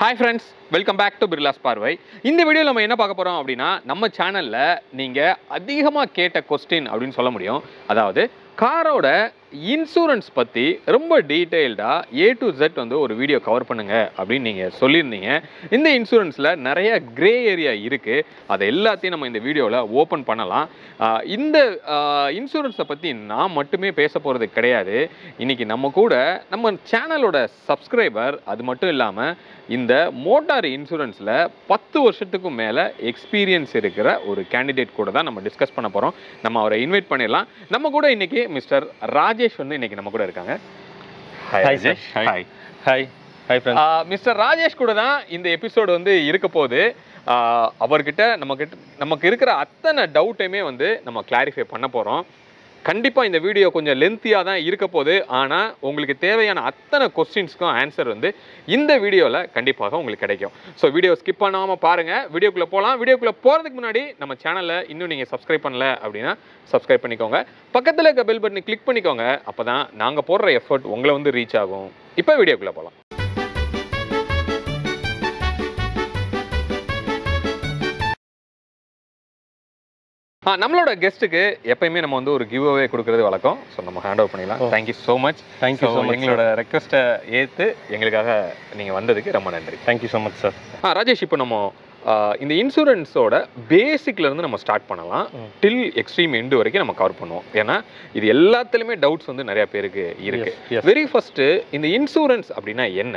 Hi friends welcome back to Birlas பார்வை இந்த வீடியோவில் நம்ம என்ன பார்க்க போகிறோம் அப்படின்னா நம்ம சேனலில் நீங்கள் அதிகமாக கேட்ட கொஸ்டின் அப்படின்னு சொல்ல முடியும். அதாவது காரோட இன்சூரன்ஸ் பற்றி ரொம்ப டீட்டெயில்டாக ஏ டு ஜெட் வந்து ஒரு வீடியோ கவர் பண்ணுங்க அப்படின்னு நீங்கள் சொல்லியிருந்தீங்க. இந்த இன்சூரன்ஸில் நிறைய கிரே ஏரியா இருக்குது அதை எல்லாத்தையும் நம்ம இந்த வீடியோவில் ஓப்பன் பண்ணலாம். இந்த இன்சூரன்ஸை பற்றி நான் மட்டுமே பேச போகிறது கிடையாது. இன்றைக்கி நம்ம கூட நம்ம சேனலோட சப்ஸ்கிரைபர் அது மட்டும் இல்லாமல் இந்த மோட்டார் இன்சூரன்ஸில் பத்து வருஷத்துக்கும் மேலே எக்ஸ்பீரியன்ஸ் இருக்கிற ஒரு கேண்டிடேட் கூட தான் நம்ம டிஸ்கஸ் பண்ண போகிறோம் நம்ம அவரை இன்வைட் பண்ணிடலாம். நம்ம கூட இன்றைக்கி இன்னைக்கு மிஸ்டர் ராஜேஷ் வந்து இன்னைக்கு நம்ம கூட இருக்காங்க. Rajesh. Hi hi mister Rajesh கூட தான் இந்த எபிசோடு வந்து இருக்க போகுது. அவர்கிட்ட நமக்கு நமக்கு இருக்கிற அத்தனை டவுட்டையுமே வந்து நம்ம கிளாரிஃபை பண்ண போகிறோம் கண்டிப்பாக இந்த வீடியோ கொஞ்சம் லென்த்தியாக தான் இருக்க போகுது. ஆனால் உங்களுக்கு தேவையான அத்தனை கொஸ்டின்ஸ்க்கும் ஆன்சர் வந்து இந்த வீடியோவில் கண்டிப்பாக உங்களுக்கு கிடைக்கும். ஸோ வீடியோ ஸ்கிப் பண்ணாமல் பாருங்கள் வீடியோக்குள்ளே போகலாம் வீடியோக்குள்ளே போகிறதுக்கு முன்னாடி நம்ம சேனலை இன்னும் நீங்கள் சப்ஸ்கிரைப் பண்ணல அப்படின்னா சப்ஸ்கிரைப் பண்ணிக்கோங்க. பக்கத்தில் இருக்க பெல் பட்டனை கிளிக் பண்ணிக்கோங்க. அப்போ தான் நாங்கள் போடுற எஃபர்ட் உங்களை வந்து ரீச் ஆகும். இப்போ வீடியோக்குள்ளே போகலாம் ஆ நம்மளோட கெஸ்ட்டுக்கு எப்பயுமே நம்ம வந்து ஒரு கிவ் அவே கொடுக்கறது வழக்கம். ஸோ நம்ம ஹேண்ட் ஓவர் பண்ணிடலாம். Thank you so much so much, எங்களோட ரெக்வஸ்ட்டை ஏற்று எங்களுக்காக நீங்கள் வந்ததுக்கு ரொம்ப நன்றி. Thank you so much sir ஆ ராஜேஷ் இப்போ நம்ம இந்த இன்சூரன்ஸோட பேசிக்ல இருந்து நம்ம ஸ்டார்ட் பண்ணலாம். டில் எக்ஸ்ட்ரீம் எண்டு வரைக்கும் நம்ம கவர் பண்ணுவோம் ஏன்னா இது எல்லாத்துலேயுமே டவுட்ஸ் வந்து நிறைய பேருக்கு இருக்கு yes. வெரி ஃபர்ஸ்ட் இந்த இன்சூரன்ஸ் அப்படின்னா என்ன.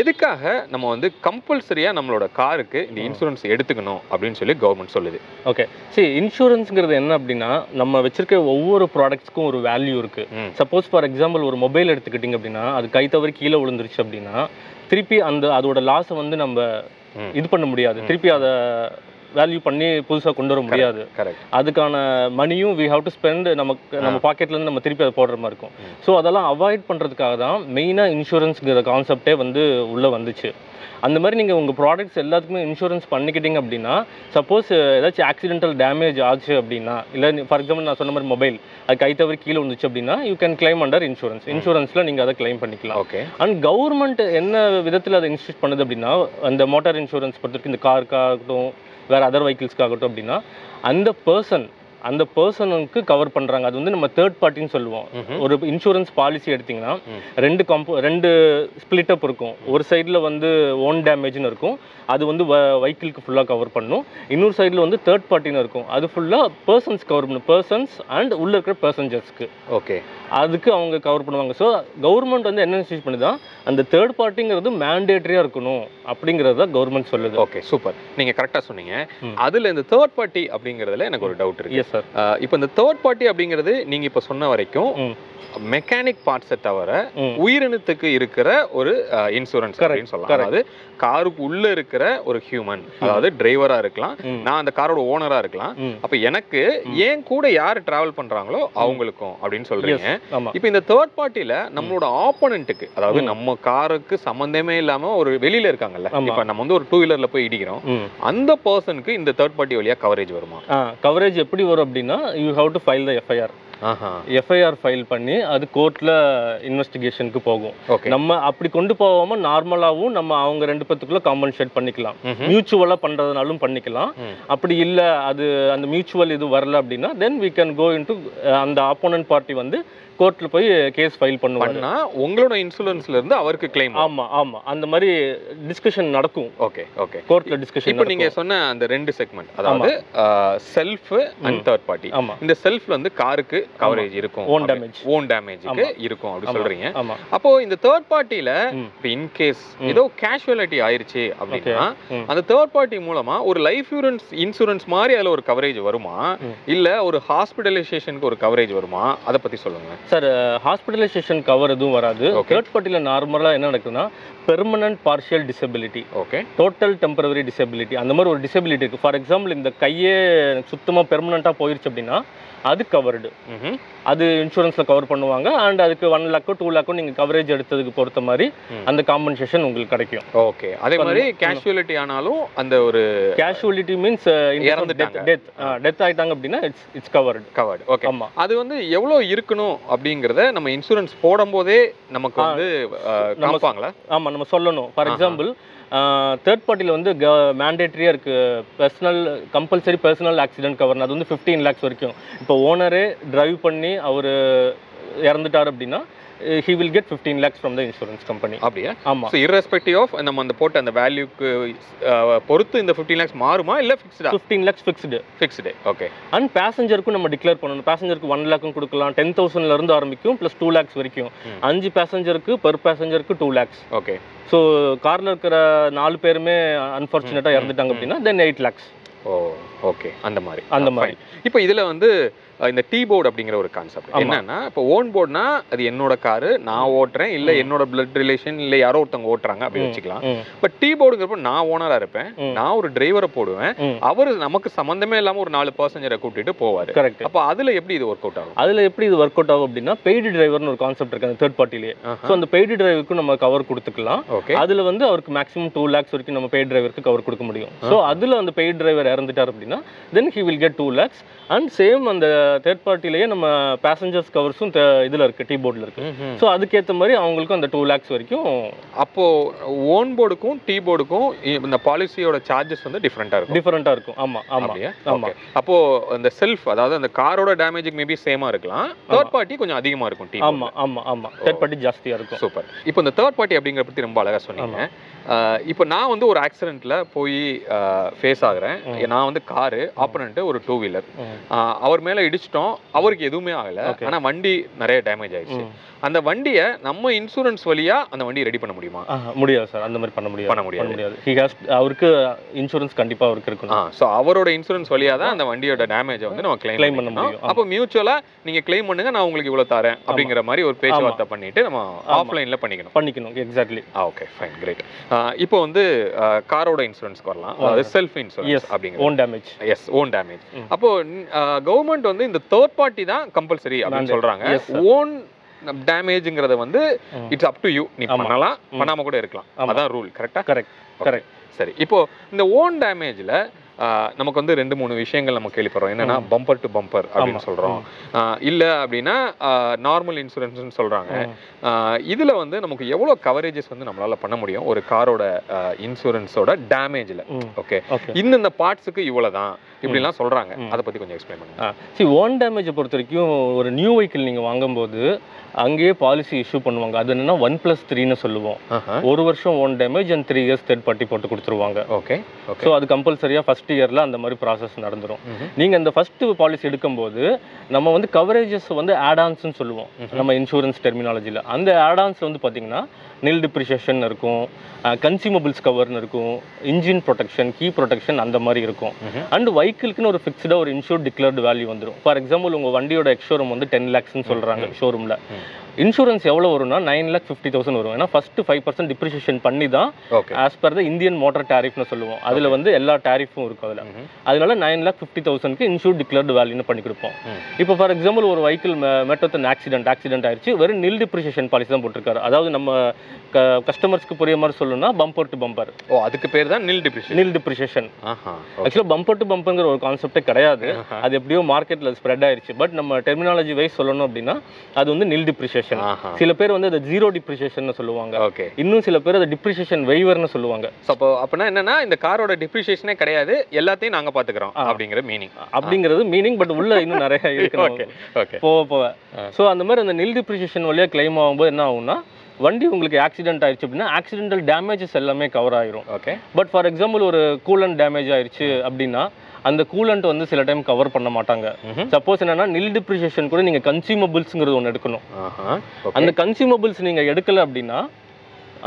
எதுக்காக நம்ம வந்து கம்பல்சரியா நம்மளோட காருக்கு இந்த. இன்சூரன்ஸ் எடுத்துக்கணும் அப்படின்னு சொல்லி கவர்மெண்ட் சொல்லுது ஓகே சரி இன்சூரன்ஸ்ங்கிறது என்ன அப்படின்னா நம்ம வச்சிருக்க ஒவ்வொரு ப்ராடக்ட்ஸ்க்கும் ஒரு வேல்யூ இருக்கு ம். சப்போஸ் ஃபார் எக்ஸாம்பிள் ஒரு மொபைல் எடுத்துக்கிட்டிங்க அப்படின்னா அது கை தவறி கீழே விழுந்துருச்சு அப்படின்னா திருப்பி அந்த அதோட லாஸை வந்து நம்ம. இது பண்ண முடியாது. திருப்பி அதை வேல்யூ பண்ணி புதுசாக கொண்டு வர முடியாது. கரெக்ட் அதுக்கான மணியும் வி ஹவ் டு ஸ்பெண்ட் நமக்கு நம்ம பாக்கெட்ல இருந்து நம்ம திருப்பி அதை போடுற மாதிரி இருக்கும். ஸோ அதெல்லாம் அவாய்ட் பண்ணுறதுக்காக தான் மெயினாக இன்சூரன்ஸ்ங்கிற கான்செப்டே வந்து உள்ளே வந்துச்சு. அந்த மாதிரி நீங்கள் உங்கள் ப்ராடக்ட்ஸ் எல்லாத்துக்குமே இன்சூரன்ஸ் பண்ணிக்கிட்டீங்க அப்படின்னா சப்போஸ் ஏதாச்சும் ஆக்சிடென்டல் டேமேஜ் ஆச்சு அப்படின்னா இல்லை ஃபார் எக்ஸாம்பிள் நான் சொன்ன மாதிரி மொபைல் அது கை தவறி கீழே வந்துச்சு அப்படின்னா you can claim under insurance இன்சூரன்ஸில் நீங்கள் அதை கிளைம் பண்ணிக்கலாம். ஓகே அண்ட் கவர்மெண்ட் என்ன விதத்தில் அதை இன்ஸ்டியூட் பண்ணுது அப்படின்னா அந்த மோட்டார் இன்சூரன்ஸ் பொறுத்த வரைக்கும் இந்த காருக்காகட்டும் வேறு அதர் வெஹிக்கிள்ஸ்க்காகட்டும் அப்படின்னா அந்த பர்சன் அந்த பர்சனுக்கு கவர் பண்ணுறாங்க அது வந்து நம்ம தேர்ட் பார்ட்டின்னு சொல்லுவோம். ஒரு இன்சூரன்ஸ் பாலிசி எடுத்தீங்கன்னா. ரெண்டு கம்போ ரெண்டு ஸ்பிளிட் அப் இருக்கும். ஒரு சைடில் வந்து ஓன் டேமேஜ்னு இருக்கும். அது வந்து வெஹிக்கிளுக்கு ஃபுல்லாக கவர் பண்ணும். இன்னொரு சைடில் வந்து தேர்ட் பார்ட்டின்னு இருக்கும். அது ஃபுல்லாக பர்சன்ஸ் கவர் பண்ணும் பர்சன்ஸ் அண்ட் உள்ளே இருக்கிற பேசஞ்சர்ஸ்க்கு ஓகே. அதுக்கு அவங்க கவர் பண்ணுவாங்க. ஸோ கவர்மெண்ட் வந்து என்ன இன்ஸ்டியூட் பண்ணுதா அந்த தேர்ட் பார்ட்டிங்கிறது மேண்டேட்டரியாக இருக்கணும் அப்படிங்கிறது தான் கவர்மெண்ட் சொல்லுது. Okay super. நீங்க கரெக்டா சொன்னீங்க. அதுல இந்த தேர்ட் பார்ட்டி அப்படிங்கறதுல எனக்கு ஒரு டவுட் இருக்கு. Yes sir. இப்போ இந்த தேர்ட் பார்ட்டி அப்படிங்கிறது நீங்க இப்ப சொன்ன வரைக்கும். மெக்கானிக் பார்ட்ஸை தவிர உயிரினத்துக்கு இருக்கிற ஒரு இன்சூரன்ஸ் அப்படின்னு சொல்லலாம். அதாவது காருக்கு உள்ள இருக்கிற ஒரு ஹியூமன் அதாவது டிரைவரா இருக்கலாம். நான் அந்த காரோட ஓனரா இருக்கலாம். அப்ப எனக்கு ஏன் கூட யார் டிராவல் பண்றாங்களோ அவங்களுக்கும் அப்படின்னு சொல்றீங்க. இப்போ இந்த தேர்ட் பார்ட்டில நம்மளோட ஆப்போனண்ட்டுக்கு அதாவது. நம்ம காருக்கு சம்பந்தமே இல்லாம ஒரு வெளியில இருக்காங்கல்ல. இப்ப நம்ம வந்து ஒரு டூ வீலர்ல போய் இடிக்கிறோம். அந்த பர்சனுக்கு இந்த தேர்ட் பார்ட்டி வழியா கவரேஜ் வருமா? கவரேஜ் எப்படி வரும் அப்படின்னா you have to file the FIR FIR file பண்ணி அது கோர்ட்டில் இன்வெஸ்டிகேஷனுக்கு போகும். நம்ம அப்படி கொண்டு போகாம நார்மலாகவும் நம்ம அவங்க ரெண்டு பேத்துக்குள்ள காம்பன்சேட் பண்ணிக்கலாம். மியூச்சுவலாக பண்ணுறதுனாலும் பண்ணிக்கலாம். அப்படி இல்லை அது அந்த மியூச்சுவல் இது வரல அப்படின்னா தென் can go into அஹ், அந்த ஆப்போனன்ட் பார்ட்டி வந்து கோர்ட்டில் போய் கேஸ் ஃபைல் பண்ணுவாங்க பண்ணா உங்களோட இன்சூரன்ஸ்ல இருந்து அவருக்கு கிளைம் ஆமா ஆமா. அந்த மாதிரி டிஸ்கஷன் நடக்கும். ஓகே ஓகே கோர்ட்ல டிஸ்கஷன் இப்போ நீங்க சொன்ன அந்த ரெண்டு செக்மெண்ட் அதாவது செல்ஃப் அண்ட். தேர்ட் பார்ட்டி ஆமா. இந்த செல்ஃப்ல வந்து காருக்கு கவரேஜ் இருக்கும் Own damage. ஓன் டேமேஜ்க்கு இருக்கும் அப்படி. சொல்றீங்க. அப்போ இந்த தேர்ட் பார்ட்டில ம். இப்போ இன்கேஸ் ம். ஏதோ கேஷுவாலிட்டி ஆயிருச்சு அப்படின்னா. அந்த தேர்ட் பார்ட்டி மூலமா ஒரு லைஃப் இன்சூரன்ஸ் இன்சூரன்ஸ் மாதிரி அதுல ஒரு கவரேஜ் வருமா. இல்ல ஒரு ஹாஸ்பிடலைசேஷனுக்கு ஒரு கவரேஜ் வருமா? அதை பத்தி சொல்லுங்க. சார் ஹாஸ்பிட்டலைசேஷன் கவர் எதுவும் வராது. தேர்ட் பார்ட்டியில் நார்மலாக என்ன நடக்குதுன்னா permanent partial disability okay total temporary disability அந்த மாதிரி ஒரு டிசபிலிட்டி இருக்குது ஃபார் எக்ஸாம்பிள் இந்த கையே சுத்தமாக பெர்மனண்ட்டாக போயிருச்சு அப்படின்னா அது கவர்டு அது இன்சூரன்ஸில் கவர் பண்ணுவாங்க. அண்ட் அதுக்கு ஒன் லேக்கோ டூ லேக்கோ நீங்கள் கவரேஜ் எடுத்ததுக்கு பொறுத்த மாதிரி. அந்த காம்பன்சேஷன் உங்களுக்கு கிடைக்கும். ஓகே அதே மாதிரி கேஷுவாலிட்டி ஆனாலும் அந்த ஒரு கேஷுவலிட்டி மீன்ஸ். டெத் டெத் ஆயிட்டாங்க அப்படின்னா it's it's covered covered okay ஆமா. அது வந்து எவ்வளவு இருக்கணும் அப்படிங்கறத நம்ம இன்சூரன்ஸ் போடும்போதே நமக்கு. வந்து காமிப்பாங்களா? ஆமா நம்ம சொல்லணும். ஃபார். எக்ஸாம்பிள் தேர்ட் பார்ட்டியில் வந்து மேண்டேட்டரியாக இருக்குது personal compulsory personal accident cover அது வந்து ஃபிஃப்டீன் லேக்ஸ் வரைக்கும். இப்போ ஓனரே டிரைவ் பண்ணி அவர் இறந்துட்டார் அப்படின்னா he will get fifteen lakhs from the insurance company அப்படியா? ஆமாம் ஸோ irrespective ஆஃப் நம்ம அந்த போட்ட அந்த வேல்யூக்கு பொறுத்து இந்த ஃபிஃப்டீன் லேக்ஸ் மாறுமா இல்லை ஃபிக்ஸ்டா fifteen lakhs fixed fixed okay and பேசஞ்சருக்கும் நம்ம டிக்ளேர் பண்ணணும். பேசஞ்சருக்கு ஒன் லேக்கும் கொடுக்கலாம். டென் தௌசண்ட்ல இருந்து ஆரம்பிக்கும் ப்ளஸ் டூ லேக்ஸ் வரைக்கும். அஞ்சு பேசஞ்சருக்கு பெர் பேசஞ்சருக்கு டூ லேக்ஸ் ஓகே ஸோ காரில் இருக்கிற நாலு பேருமே அன்ஃபார்ச்சுனேட்டாக இறந்துட்டாங்க அப்படின்னா then eight lakhs oh okay அந்த மாதிரி. அந்த மாதிரி. இப்போ இதுல வந்து இந்த டீ போர்டு அப்படிங்கிற ஒரு கான்செப்ட். என்னன்னா இப்போ ஓன் போர்டுனா அது என்னோட காரு நான் ஓட்டுறேன் இல்ல என்னோட பிளட் ரிலேஷன் இல்ல யாரோ ஒருத்தவங்க ஓட்டுறாங்க அப்படி வச்சுக்கலாம். பட் டீ போர்டுங்கிறப்ப நான் ஓனரா இருப்பேன். நான் ஒரு டிரைவரை போடுவேன். அவர் நமக்கு சம்பந்தமே இல்லாம ஒரு நாலு பர்சஞ்சரை கூட்டிட்டு போவாரு. கரெக்ட் அப்போ அதுல எப்படி இது ஒர்க் அவுட் ஆகும்? அதில் எப்படி இது ஒர்க் அவுட் ஆகும் அப்படின்னா பெய்டு டிரைவர்னு ஒரு கான்செப்ட் இருக்கு அந்த தேர்ட் பார்ட்டிலேயே ஸோ அந்த பெய்டு டிரைவருக்கும் நம்ம கவர் கொடுத்துக்கலாம். ஓகே அதில் வந்து அவருக்கு மேக்ஸிமம் டூ லேக்ஸ் வரைக்கும் நம்ம பெய்ட் டிரைவருக்கு கவர் கொடுக்க முடியும். ஸோ அதில் அந்த பெய்ட் டிரைவர் இறந்துட்டார் அப்படின்னா then he will get two lakhs and same அந்த தேர்ட் பார்ட்டிலேயே நம்ம பேசஞ்சர்ஸ் கவர்ஸும் இதில் இருக்குது டீ போர்டில் இருக்குது ஸோ அதுக்கேற்ற மாதிரி அவங்களுக்கும் அந்த டூ லேக்ஸ் வரைக்கும் அப்போ ஓன் போர்டுக்கும் டீ போர்டுக்கும் இந்த பாலிசியோட சார்ஜஸ் வந்து டிஃப்ரெண்டா இருக்கும். டிஃப்ரெண்ட்டாக இருக்கும். ஆமாம் ஆமாம் அப்படியா? ஆமா. Okay. அப்போ அந்த செல்ஃப் அதாவது அந்த காரோட டேமேஜுக்கு மேபி சேமா இருக்கலாம். தேர்ட் பார்ட்டி கொஞ்சம் அதிகமா இருக்கும் டீ ஆமாம் ஆமாம் ஆமாம் தேர்ட் பார்ட்டி ஜாஸ்தியாக இருக்கும். சூப்பர் இப்போ இந்த தேர்ட் பார்ட்டி அப்படிங்கிற பத்தி ரொம்ப அழகா சொன்னீங்க. இப்போ நான் வந்து ஒரு ஆக்சிடென்ட்ல போய் ஃபேஸ் ஆகுறேன். நான் வந்து காரு ஆப்பனண்ட் ஒரு டூ வீலர். அவர் மேல இடிச்சிட்டோம் அவருக்கு எதுவுமே ஆகல. ஆனா வண்டி நிறைய டேமேஜ் ஆயிடுச்சு. அந்த வண்டியை நம்ம இன்சூரன்ஸ் வழியா அந்த வண்டியை ரெடி பண்ண முடியுமா? முடியாது சார். அந்த மாதிரி பண்ண முடியாது. பண்ண முடியாது. முடியாது. ஹி ஹாஸ் அவருக்கு இன்சூரன்ஸ் கண்டிப்பாக அவருக்கு இருக்கணும். ஸோ அவரோட இன்சூரன்ஸ் வழியா தான் அந்த வண்டியோட டேமேஜை வந்து நம்ம Claim கிளைம் பண்ண முடியும். அப்போ மியூச்சுவலா நீங்க கிளைம் பண்ணுங்க நான் உங்களுக்கு இவ்வளவு தரேன் அப்படிங்கிற மாதிரி ஒரு பேச்சுவார்த்தை பண்ணிட்டு நம்ம ஆஃப்லைன்ல பண்ணிக்கணும். பண்ணிக்கணும் எக்ஸாக்ட்லி ஓகே ஃபைன் கிரேட் இப்போ வந்து காரோட இன்சூரன்ஸ் வரலாம். அதாவது செல்ஃப் இன்சூரன்ஸ் எஸ் அப்படிங்கிறது. Own damage yes own damage அப்போ கவர்மெண்ட் வந்து இந்த தேர்ட் பார்ட்டி தான் கம்பல்சரி அப்படின்னு. சொல்றாங்க. ஓன் டேமேஜ்ங்கிறத வந்து. இட்ஸ் அப் டு யூ நீ. பண்ணலாம். பண்ணாம கூட இருக்கலாம். அதான் ரூல் கரெக்டா கரெக்ட் கரெக்ட் சரி இப்போ இந்த ஓன் டேமேஜ்ல நமக்கு வந்து ரெண்டு மூணு விஷயங்கள் நம்ம கேள்விப்படுறோம். என்னன்னா பம்பர் டு பம்பர் அப்படின்னு. சொல்றோம். இல்ல அப்படின்னா நார்மல் இன்சூரன்ஸ்னு சொல்றாங்க. இதுல வந்து நமக்கு எவ்வளவு கவரேஜஸ் வந்து நம்மளால பண்ண முடியும்? ஒரு காரோட இன்சூரன்ஸோட டேமேஜ்ல ஓகே இந்தந்த பார்ட்ஸுக்கு இவ்வளவுதான். இப்படிலாம் சொல்றாங்க. அதை பத்தி கொஞ்சம் எக்ஸ்பிளைன் பண்ணுங்க. சி ஓன் டேமேஜை பொறுத்த வரைக்கும் ஒரு நியூ வெஹிக்கிள் நீங்கள் வாங்கும்போது அங்கேயே பாலிசி இஷ்யூ பண்ணுவாங்க. அது என்னன்னா ஒன் ப்ளஸ் த்ரீன்னு சொல்லுவோம். ஒரு வருஷம் own damage and three years third party போட்டு கொடுத்துருவாங்க. ஓகே ஓகே ஸோ அது கம்பல்சரியாக ஃபர்ஸ்ட் இயரில் அந்த மாதிரி ப்ராசஸ் நடந்துரும். நீங்கள் அந்த ஃபர்ஸ்ட் பாலிசி எடுக்கும்போது நம்ம வந்து கவரேஜஸ் வந்து ஆடான்ஸ்னு சொல்லுவோம். நம்ம இன்சூரன்ஸ் டெர்மினாலஜியில் அந்த ஆடான்ஸ் வந்து பார்த்தீங்கன்னா நில் டிப்ரிஷியேஷன் இருக்கும். கன்சியூமபிள்ஸ் கவர்னு இருக்கும். இன்ஜின் ப்ரொடெக்ஷன் கீ ப்ரொடெக்ஷன் அந்த மாதிரி இருக்கும். அண்ட் வெஹிக்கிள்க்குன்னு ஒரு ஃபிக்ஸ்டாக ஒரு இன்சூர் டிக்ளேர்டு வேல்யூ வந்துடும் ஃபார் எக்ஸாம்பிள் உங்கள் வண்டியோட எக்ஷோரூம் வந்து டென் லேக்ஸ்னு சொல்கிறாங்க ஷோரூமில் இன்சூரன்ஸ் எவ்வளோ வரும்னா நைன் லேக் ஃபிஃப்டி தௌசண்ட் வரும். ஏன்னா ஃபஸ்ட்டு ஃபைவ் பர்சன்ட் டிப்ரிஷியேஷன் பண்ணி தான் as per the Indian motor டேரிஃப்னு சொல்லுவோம். அதில் வந்து எல்லா டேரிஃபும் இருக்கும் அதில். அதனால நைன் லேக் ஃபிஃப்டி தௌசண்ட்க்கு இன்சூர் டிக்ளேர்டு வேல்யூன்னு பண்ணி கொடுப்போம். இப்போ ஃபார் எக்ஸாம்பிள் ஒரு வெஹிக்கிள் மெட்டத்தன் ஆக்சிடென்ட் ஆக்சிடென்ட் ஆயிடுச்சு வெறும் நில் டிப்ரிஷியேஷன் பாலிசி தான் போட்டிருக்காரு. அதாவது நம்ம கஸ்டமர்ஸ்க்கு புரிய மாதிரி சொல்லணும்னா பம்பர் டு பம்பர் ஓ அதுக்கு பேர் தான் நில் டிப்ரிஷன் நில் டிப்ரிஷியேஷன் ஆக்சுவலாக பம்பர் டு பம்பர்ங்கிற ஒரு கான்செப்டே கிடையாது. அது எப்படியோ மார்க்கெட்டில் ஸ்ப்ரெட் ஆயிருச்சு. பட் நம்ம டெர்மினாலஜி வைஸ் சொல்லணும் அப்படின்னா அது வந்து நில் டிப்ரிஷியேஷன் ஆஹா. சில பேர் வந்து அதை ஜீரோ டிப்ரிஷியேஷன் சொல்லுவாங்க. ஓகே. இன்னும் சில பேர் அதை டிப்ரிஷியேஷன் வெய்வர்னு சொல்லுவாங்க. அப்போ அப்படின்னா என்னன்னா இந்த காரோட டிப்ரிஷியேஷனே கிடையாது எல்லாத்தையும் நாங்க பாத்துக்கிறோம் அப்படிங்கிற மீனிங் அப்படிங்கிறது மீனிங் பட் உள்ள இன்னும் நிறைய இருக்கு ஓகே ஓகே போக போக. ஸோ அந்த மாதிரி அந்த நில் டிப்ரிஷியேஷன் வழியாக கிளைம் ஆகும்போது என்ன ஆகும்னா வண்டி உங்களுக்கு ஆக்சிடென்ட் ஆயிடுச்சு அப்படின்னா ஆக்சிடென்டல் டேமேஜஸ் எல்லாமே கவர் ஆயிரும். ஓகே பட் ஃபார் எக்ஸாம்பிள் ஒரு கூலண்ட் டேமேஜ் ஆயிடுச்சு அப்படின்னா அந்த கூலண்ட் வந்து சில டைம் கவர் பண்ண மாட்டாங்க. சப்போஸ் என்னன்னா நில் டிப்ரிஷியேஷன் கூட நீங்க கன்சியூமபிள்ஸ்ங்கிறது ஒன்று எடுக்கணும். அந்த கன்சியூமபிள்ஸ் நீங்க எடுக்கல அப்படின்னா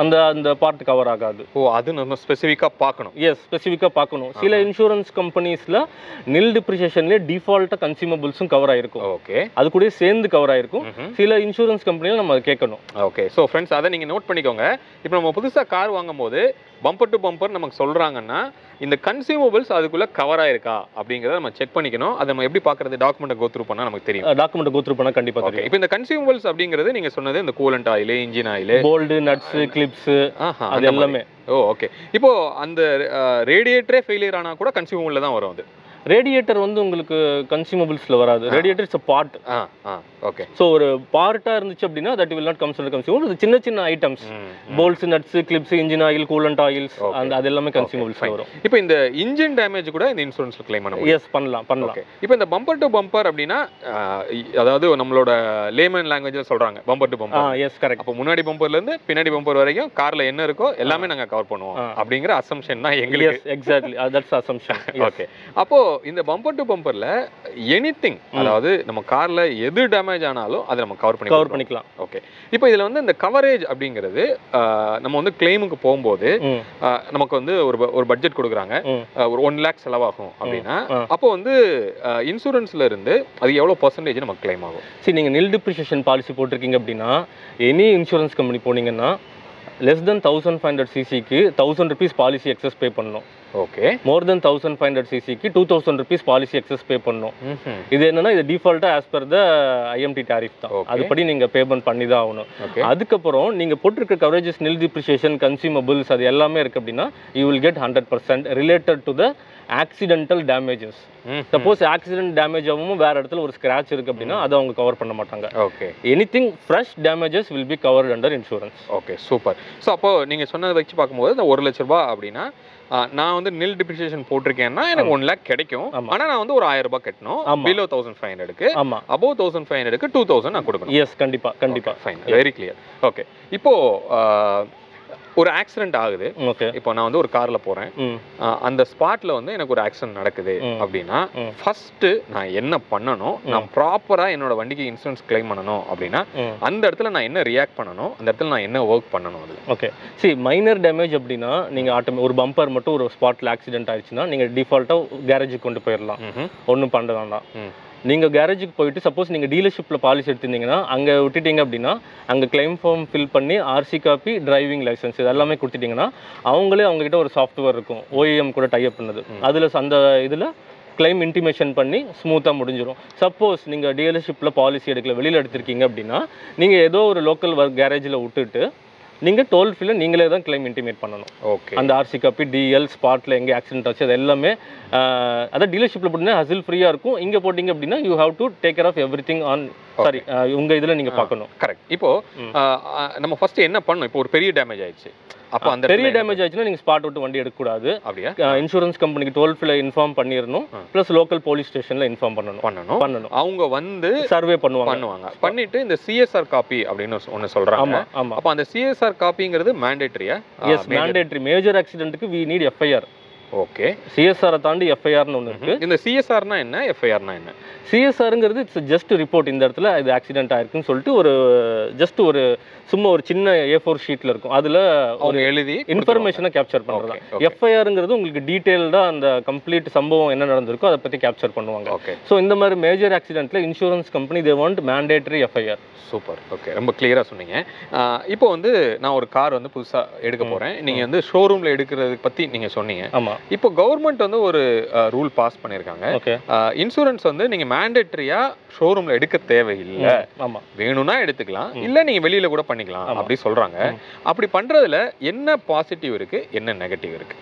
அந்த அந்த பார்ட் கவர் ஆகாது. ஓ அது நம்ம ஸ்பெசிஃபிக்கா பார்க்கணும். எஸ் ஸ்பெசிஃபிக்காக பார்க்கணும். சில இன்சூரன்ஸ் கம்பெனிஸில் நில் டிப்ரிஷியேஷன்லேயே டிஃபால்ட்டாக கன்சியூமபிள்ஸும் கவர் ஆயிருக்கும். ஓகே அது கூட சேர்ந்து கவர் ஆயிருக்கும். சில இன்சூரன்ஸ் கம்பெனியில் நம்ம அதை கேட்கணும். ஓகே ஸோ ஃப்ரெண்ட்ஸ் அதை நீங்கள் நோட் பண்ணிக்கோங்க. இப்போ நம்ம புதுசாக கார் வாங்கும்போது பம்பர் டு பம்பர் நமக்கு சொல்கிறாங்கன்னா இந்த கன்சியூமபிள்ஸ் அதுக்குள்ளே கவர் ஆயிருக்கா? அப்படிங்கிறத நம்ம செக் பண்ணிக்கணும். அதை நம்ம எப்படி பார்க்குறது? டாக்குமெண்ட்டை கோ த்ரூ பண்ணால் நமக்கு தெரியும். டாக்குமெண்ட் கோத்ரூ பண்ணால் கண்டிப்பாக தெரியும். இப்போ இந்த கன்சியூமபிள்ஸ் அப்படிங்கிறது நீங்கள் சொன்னது இந்த coolant oil engine oil bolt nuts clips அது எல்லாமே. ஓ ஓகே இப்போ அந்த ரேடியேட்டரே ஃபெயிலியர் ஆனால் கூட கன்சியூமபிளில் தான் வரும் அது. ரேடியேட்டர் வந்து உங்களுக்கு கன்சியூமபிள்ஸில் வராது. Radiator it's a part okay so ஒரு பார்ட்டாக இருந்துச்சு அப்படின்னா that will not consider consumable இது சின்ன சின்ன items bolts nuts clips engine oil coolant oils. அந்த அது எல்லாமே கன்சியூமபிள்ஸ் வரும். இப்போ இந்த இன்ஜின் டேமேஜ் கூட இந்த இன்சூரன்ஸ்ல கிளைம் பண்ண எஸ் பண்ணலாம் பண்ணலாம். இப்போ இந்த பம்பர் டு பம்பர் அப்படின்னா அதாவது நம்மளோட லேமன் லாங்குவேஜ்ல சொல்றாங்க bumper to bumper yes correct அப்போ முன்னாடி பம்பர்ல இருந்து பின்னாடி பம்பர் வரைக்கும் கார்ல என்ன இருக்கோ எல்லாமே நாங்க கவர் பண்ணுவோம். அப்படிங்கிற அசம்ஷன் தான் எங்களுக்கு. எக்ஸாக்ட்லி தட்ஸ் அசம்ஷன் ஓகே அப்போ இந்த பம்பர் டு பம்பர்ல எனிதிங் அதாவது நம்ம கார்ல எது டேமேஜ் ஆனாலும் அதை நம்ம கவர் பண்ணி கவர் பண்ணிக்கலாம். ஓகே இப்போ இதுல வந்து இந்த கவரேஜ் அப்படிங்கிறது நம்ம வந்து கிளைமுக்கு போகும்போது நமக்கு வந்து ஒரு ஒரு பட்ஜெட் கொடுக்குறாங்க. ஒரு ஒன் லேக் செலவாகும் அப்படின்னா. அப்போ வந்து இன்சூரன்ஸ்ல இருந்து அது எவ்வளவு பர்சன்டேஜ் நமக்கு கிளைம் ஆகும்? சரி நீங்கள் நில் டிப்ரிஷியேஷன் பாலிசி போட்டிருக்கீங்க அப்படின்னா எனி இன்சூரன்ஸ் கம்பெனி போனீங்கன்னா less than thousand five hundred சிசிக்கு thousand rupees policy excess pay பண்ணணும். Okay. More than thousand five hundred சிசிக்கு two thousand rupees policy excess pay பண்ணணும் இது என்னன்னா இது டிஃபால்ட்டா as per the IMT tariff தான். அதுபடி நீங்க பேமெண்ட் பண்ணி தான் ஆகணும் அதுக்கப்புறம் நீங்க போட்டிருக்க கவரேஜஸ் நில் டிப்ரிஷியேஷன் கன்சியூமபிள்ஸ் அது எல்லாமே இருக்கு அப்படின்னா you will get hundred percent related to the accidental damages suppose accident damage ஆகும் வேற இடத்துல ஒரு ஸ்கிராச் இருக்கு அப்படின்னா அதை அவங்க கவர் பண்ண மாட்டாங்க. Okay anything fresh damages will be covered under insurance okay super so அப்போ நீங்க சொன்னதை வச்சு பார்க்கும்போது இந்த ஒரு லட்ச ரூபாய் அப்படின்னா நான் வந்து நில் டிப்ரிசியேஷன் போட்டிருக்கேன்னா எனக்கு ஒன் லேக் கிடைக்கும். ஆமா. ஆனா நான் வந்து ஒரு ஆயிரம் ரூபாய் கட்டணும். பிலோ தௌசண்ட் ஃபைவ் ஹண்ட்ரடுக்கு ஆமா. அபோவ் தௌசண்ட் ஃபைவ் ஹண்ட்ரடுக்கு டூ தௌசண்ட் நான் கொடுக்கணும். எஸ் கண்டிப்பா கண்டிப்பா. ஃபைன் வெரி கிளியர் ஓகே இப்போ ஒரு ஆக்சிடென்ட் ஆகுது. இப்போ நான் வந்து ஒரு கார்ல ஆஹ், அந்த ஸ்பாட்ல வந்து எனக்கு ஒரு ஆக்சிடென்ட் நடக்குது. அப்படின்னா ம். ஃபர்ஸ்ட் நான் என்ன பண்ணணும்? நான் ப்ராப்பரா என்னோட வண்டிக்கு இன்சூரன்ஸ் கிளைம் பண்ணணும் அப்படின்னா அந்த இடத்துல நான் என்ன ரியாக்ட் பண்ணணும்? அந்த இடத்துல நான் என்ன ஒர்க் பண்ணணும் அதுல? ஓகே சி மைனர் டேமேஜ் அப்படின்னா நீங்கள் ஆட்டோ ஒரு பம்பர் மட்டும் ஒரு ஸ்பாட்டில் ஆக்சிடென்ட் ஆயிடுச்சுன்னா நீங்கள் டிஃபால்ட்டாக கேரேஜுக்கு கொண்டு போயிடலாம். ஒன்றும் பண்ண வேண்டாம். நீங்கள் கேரேஜுக்கு போயிட்டு சப்போஸ் நீங்கள் டீலர்ஷிப்பில் பாலிசி எடுத்திருந்தீங்கன்னா அங்கே விட்டுட்டீங்க அப்படின்னா அங்கே கிளைம் ஃபார்ம் ஃபில் பண்ணி ஆர்சி காப்பி டிரைவிங் லைசன்ஸ் இது எல்லாமே கொடுத்துட்டிங்கன்னா அவங்களே அவங்ககிட்ட ஒரு சாஃப்ட்வேர் இருக்கும். ஓஏஎம் கூட டைப் பண்ணது. அதில் அந்த இதில் கிளைம் இன்டிமேஷன் பண்ணி ஸ்மூத்தாக முடிஞ்சிடும் சப்போஸ் நீங்கள் டீலர்ஷிப்பில் பாலிசி எடுக்கல வெளியில் எடுத்திருக்கீங்க அப்படின்னா நீங்கள் ஏதோ ஒரு லோக்கல் ஒர்க் கேரேஜில் விட்டுட்டு நீங்கள் டோல் ஃபில்ல நீங்களே தான் கிளைம் இன்டிமேட் பண்ணணும். ஓகே அந்த ஆர்சி காப்பி டிஎல் ஸ்பாட்டில் எங்கே ஆக்சிடென்ட் ஆச்சு அது எல்லாமே அதான் டீலர்ஷிப்பில் போட்டிங்கன்னா ஹசில் ஃப்ரீயாக இருக்கும். இங்கே போட்டிங்க அப்படின்னா you have to take care of everything on sorry உங்கள் இதில் நீங்கள் பார்க்கணும். கரெக்ட் இப்போ நம்ம ஃபர்ஸ்ட் என்ன பண்ணணும்? இப்போ ஒரு பெரிய டேமேஜ் ஆயிடுச்சு. அப்போ அந்த பெரிய டேமேஜ் ஆச்சுன்னா நீங்கள் ஸ்பாட் விட்டு வண்டி எடுக்கக்கூடாது. அப்படியா? இன்சூரன்ஸ் கம்பெனிக்கு டோல் ஃபில்ல இன்ஃபார்ம் பண்ணிடணும். ப்ளஸ் லோக்கல் போலீஸ் ஸ்டேஷனில் இன்ஃபார்ம் பண்ணணும். பண்ணணும். பண்ணணும். அவங்க வந்து சர்வே பண்ணுவாங்க. பண்ணுவாங்க. பண்ணிட்டு இந்த சிஎஸ்ஆர் காப்பி அப்படின்னு ஒன்னு சொல்றாங்க. ஆமா ஆமா. அப்போ அந்த சிஎஸ்ஆர் காப்பிங்கிறது மேண்டேட்டரியா எஸ் மேண்டேட்ரி மேஜர் ஆக்சிடென்ட்டுக்கு வி நீட் எஃப்ஐஆர் ஓகே. சிஎஸ்ஆரை தாண்டி எஃப்ஐஆர்னு ஒன்று இருக்கு. இந்த சிஎஸ்ஆர்னா என்ன? எஃப்ஐஆர்னா என்ன? சிஎஸ்ஆருங்கிறது இட்ஸ் ஜஸ்ட் ரிப்போர்ட் இந்த இடத்துல இது ஆக்சிடென்ட் ஆயிருக்குன்னு சொல்லிட்டு ஒரு ஜஸ்ட் ஒரு சும்மா ஒரு சின்ன ஏ ஃபோர் ஷீட்ல இருக்கும். அதுல அவங்க எழுதி இன்ஃபர்மேஷனை கேப்சர் okay. எஃப்ஐஆருங்கிறது உங்களுக்கு டீட்டெயில்டா அந்த கம்ப்ளீட் சம்பவம் என்ன நடந்திருக்கோ அதை பத்தி கேப்சர் பண்ணுவாங்க. ஓகே ஸோ இந்த மாதிரி மேஜர் ஆக்சிடென்ட்ல insurance company they want mandatory FIR super okay ரொம்ப கிளியரா சொன்னீங்க. இப்போ வந்து நான் ஒரு கார் வந்து புதுசா எடுக்க போறேன். நீங்க வந்து ஷோரூம்ல எடுக்கிறது பத்தி நீங்க சொன்னீங்க. ஆமா. இப்போ கவர்மெண்ட் வந்து ஒரு ரூல் பாஸ் பண்ணிருக்காங்க. ஓகே. இன்சூரன்ஸ் வந்து நீங்க மேண்டேட்டரியா ஷோரூம்ல எடுக்க தேவையில்லை. ஆமா. வேணும்னா எடுத்துக்கலாம். இல்ல நீங்க வெளியில கூட பண்ணிக்கலாம் அப்படி சொல்றாங்க. அப்படி பண்றதுல என்ன பாசிட்டிவ் இருக்கு என்ன நெகட்டிவ் இருக்கு?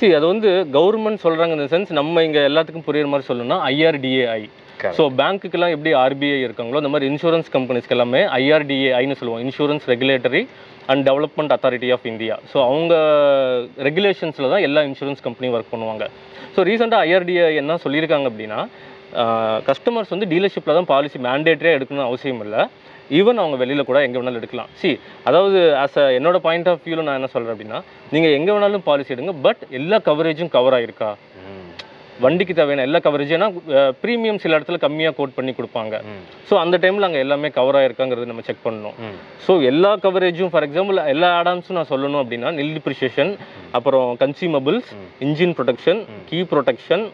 சி அது வந்து கவர்மெண்ட் சொல்றாங்க இந்த சென்ஸ் நம்ம இங்க எல்லாத்துக்கும் புரியுற மாதிரி சொல்லணும்னா ஐஆர்டிஏஐ. ஸோ பேங்க்குக்கெல்லாம் எப்படி ஆர்பிஐ இருக்காங்களோ அந்த மாதிரி இன்சூரன்ஸ் கம்பெனிஸ்க்கு எல்லாமே ஐஆர்டிஏஐன்னு சொல்லுவோம் insurance regulatory and development authority of India so அவங்க ரெகுலேஷன்ஸில் தான் எல்லா இன்சூரன்ஸ் கம்பெனியும் ஒர்க் பண்ணுவாங்க. ஸோ ரீசெண்டாக ஐஆர்டிஏ என்ன சொல்லியிருக்காங்க அப்படின்னா கஸ்டமர்ஸ் வந்து டீலர்ஷிப்பில் தான் பாலிசி மேண்டேட்டரியாக எடுக்கணும்னு அவசியம் இல்லை. ஈவன் அவங்க வெளியில் கூட எங்கே வேணாலும் எடுக்கலாம். சி அதாவது ஆஸ் அ என்னோட பாயிண்ட் ஆஃப் வியூவில் நான் என்ன சொல்கிறேன் அப்படின்னா நீங்கள் எங்கே வேணாலும் பாலிசி எடுங்க பட் எல்லா கவரேஜும் கவர் ஆகிருக்கா வண்டிக்கு தேவையான எல்லா கவரேஜ் ஏன்னா ப்ரீமியம் சில இடத்துல கம்மியாக கோட் பண்ணி கொடுப்பாங்க. ஸோ அந்த டைமில் அங்கே எல்லாமே கவர் ஆயிருக்காங்கிறது நம்ம செக் பண்ணணும். ஸோ எல்லா கவரேஜும் ஃபார் எக்ஸாம்பிள் எல்லா ஆடாம்ஸும் நான் சொல்லணும் அப்படின்னா நில் டிப்ரிஷியேஷன் அப்புறம் consumables engine protection key protection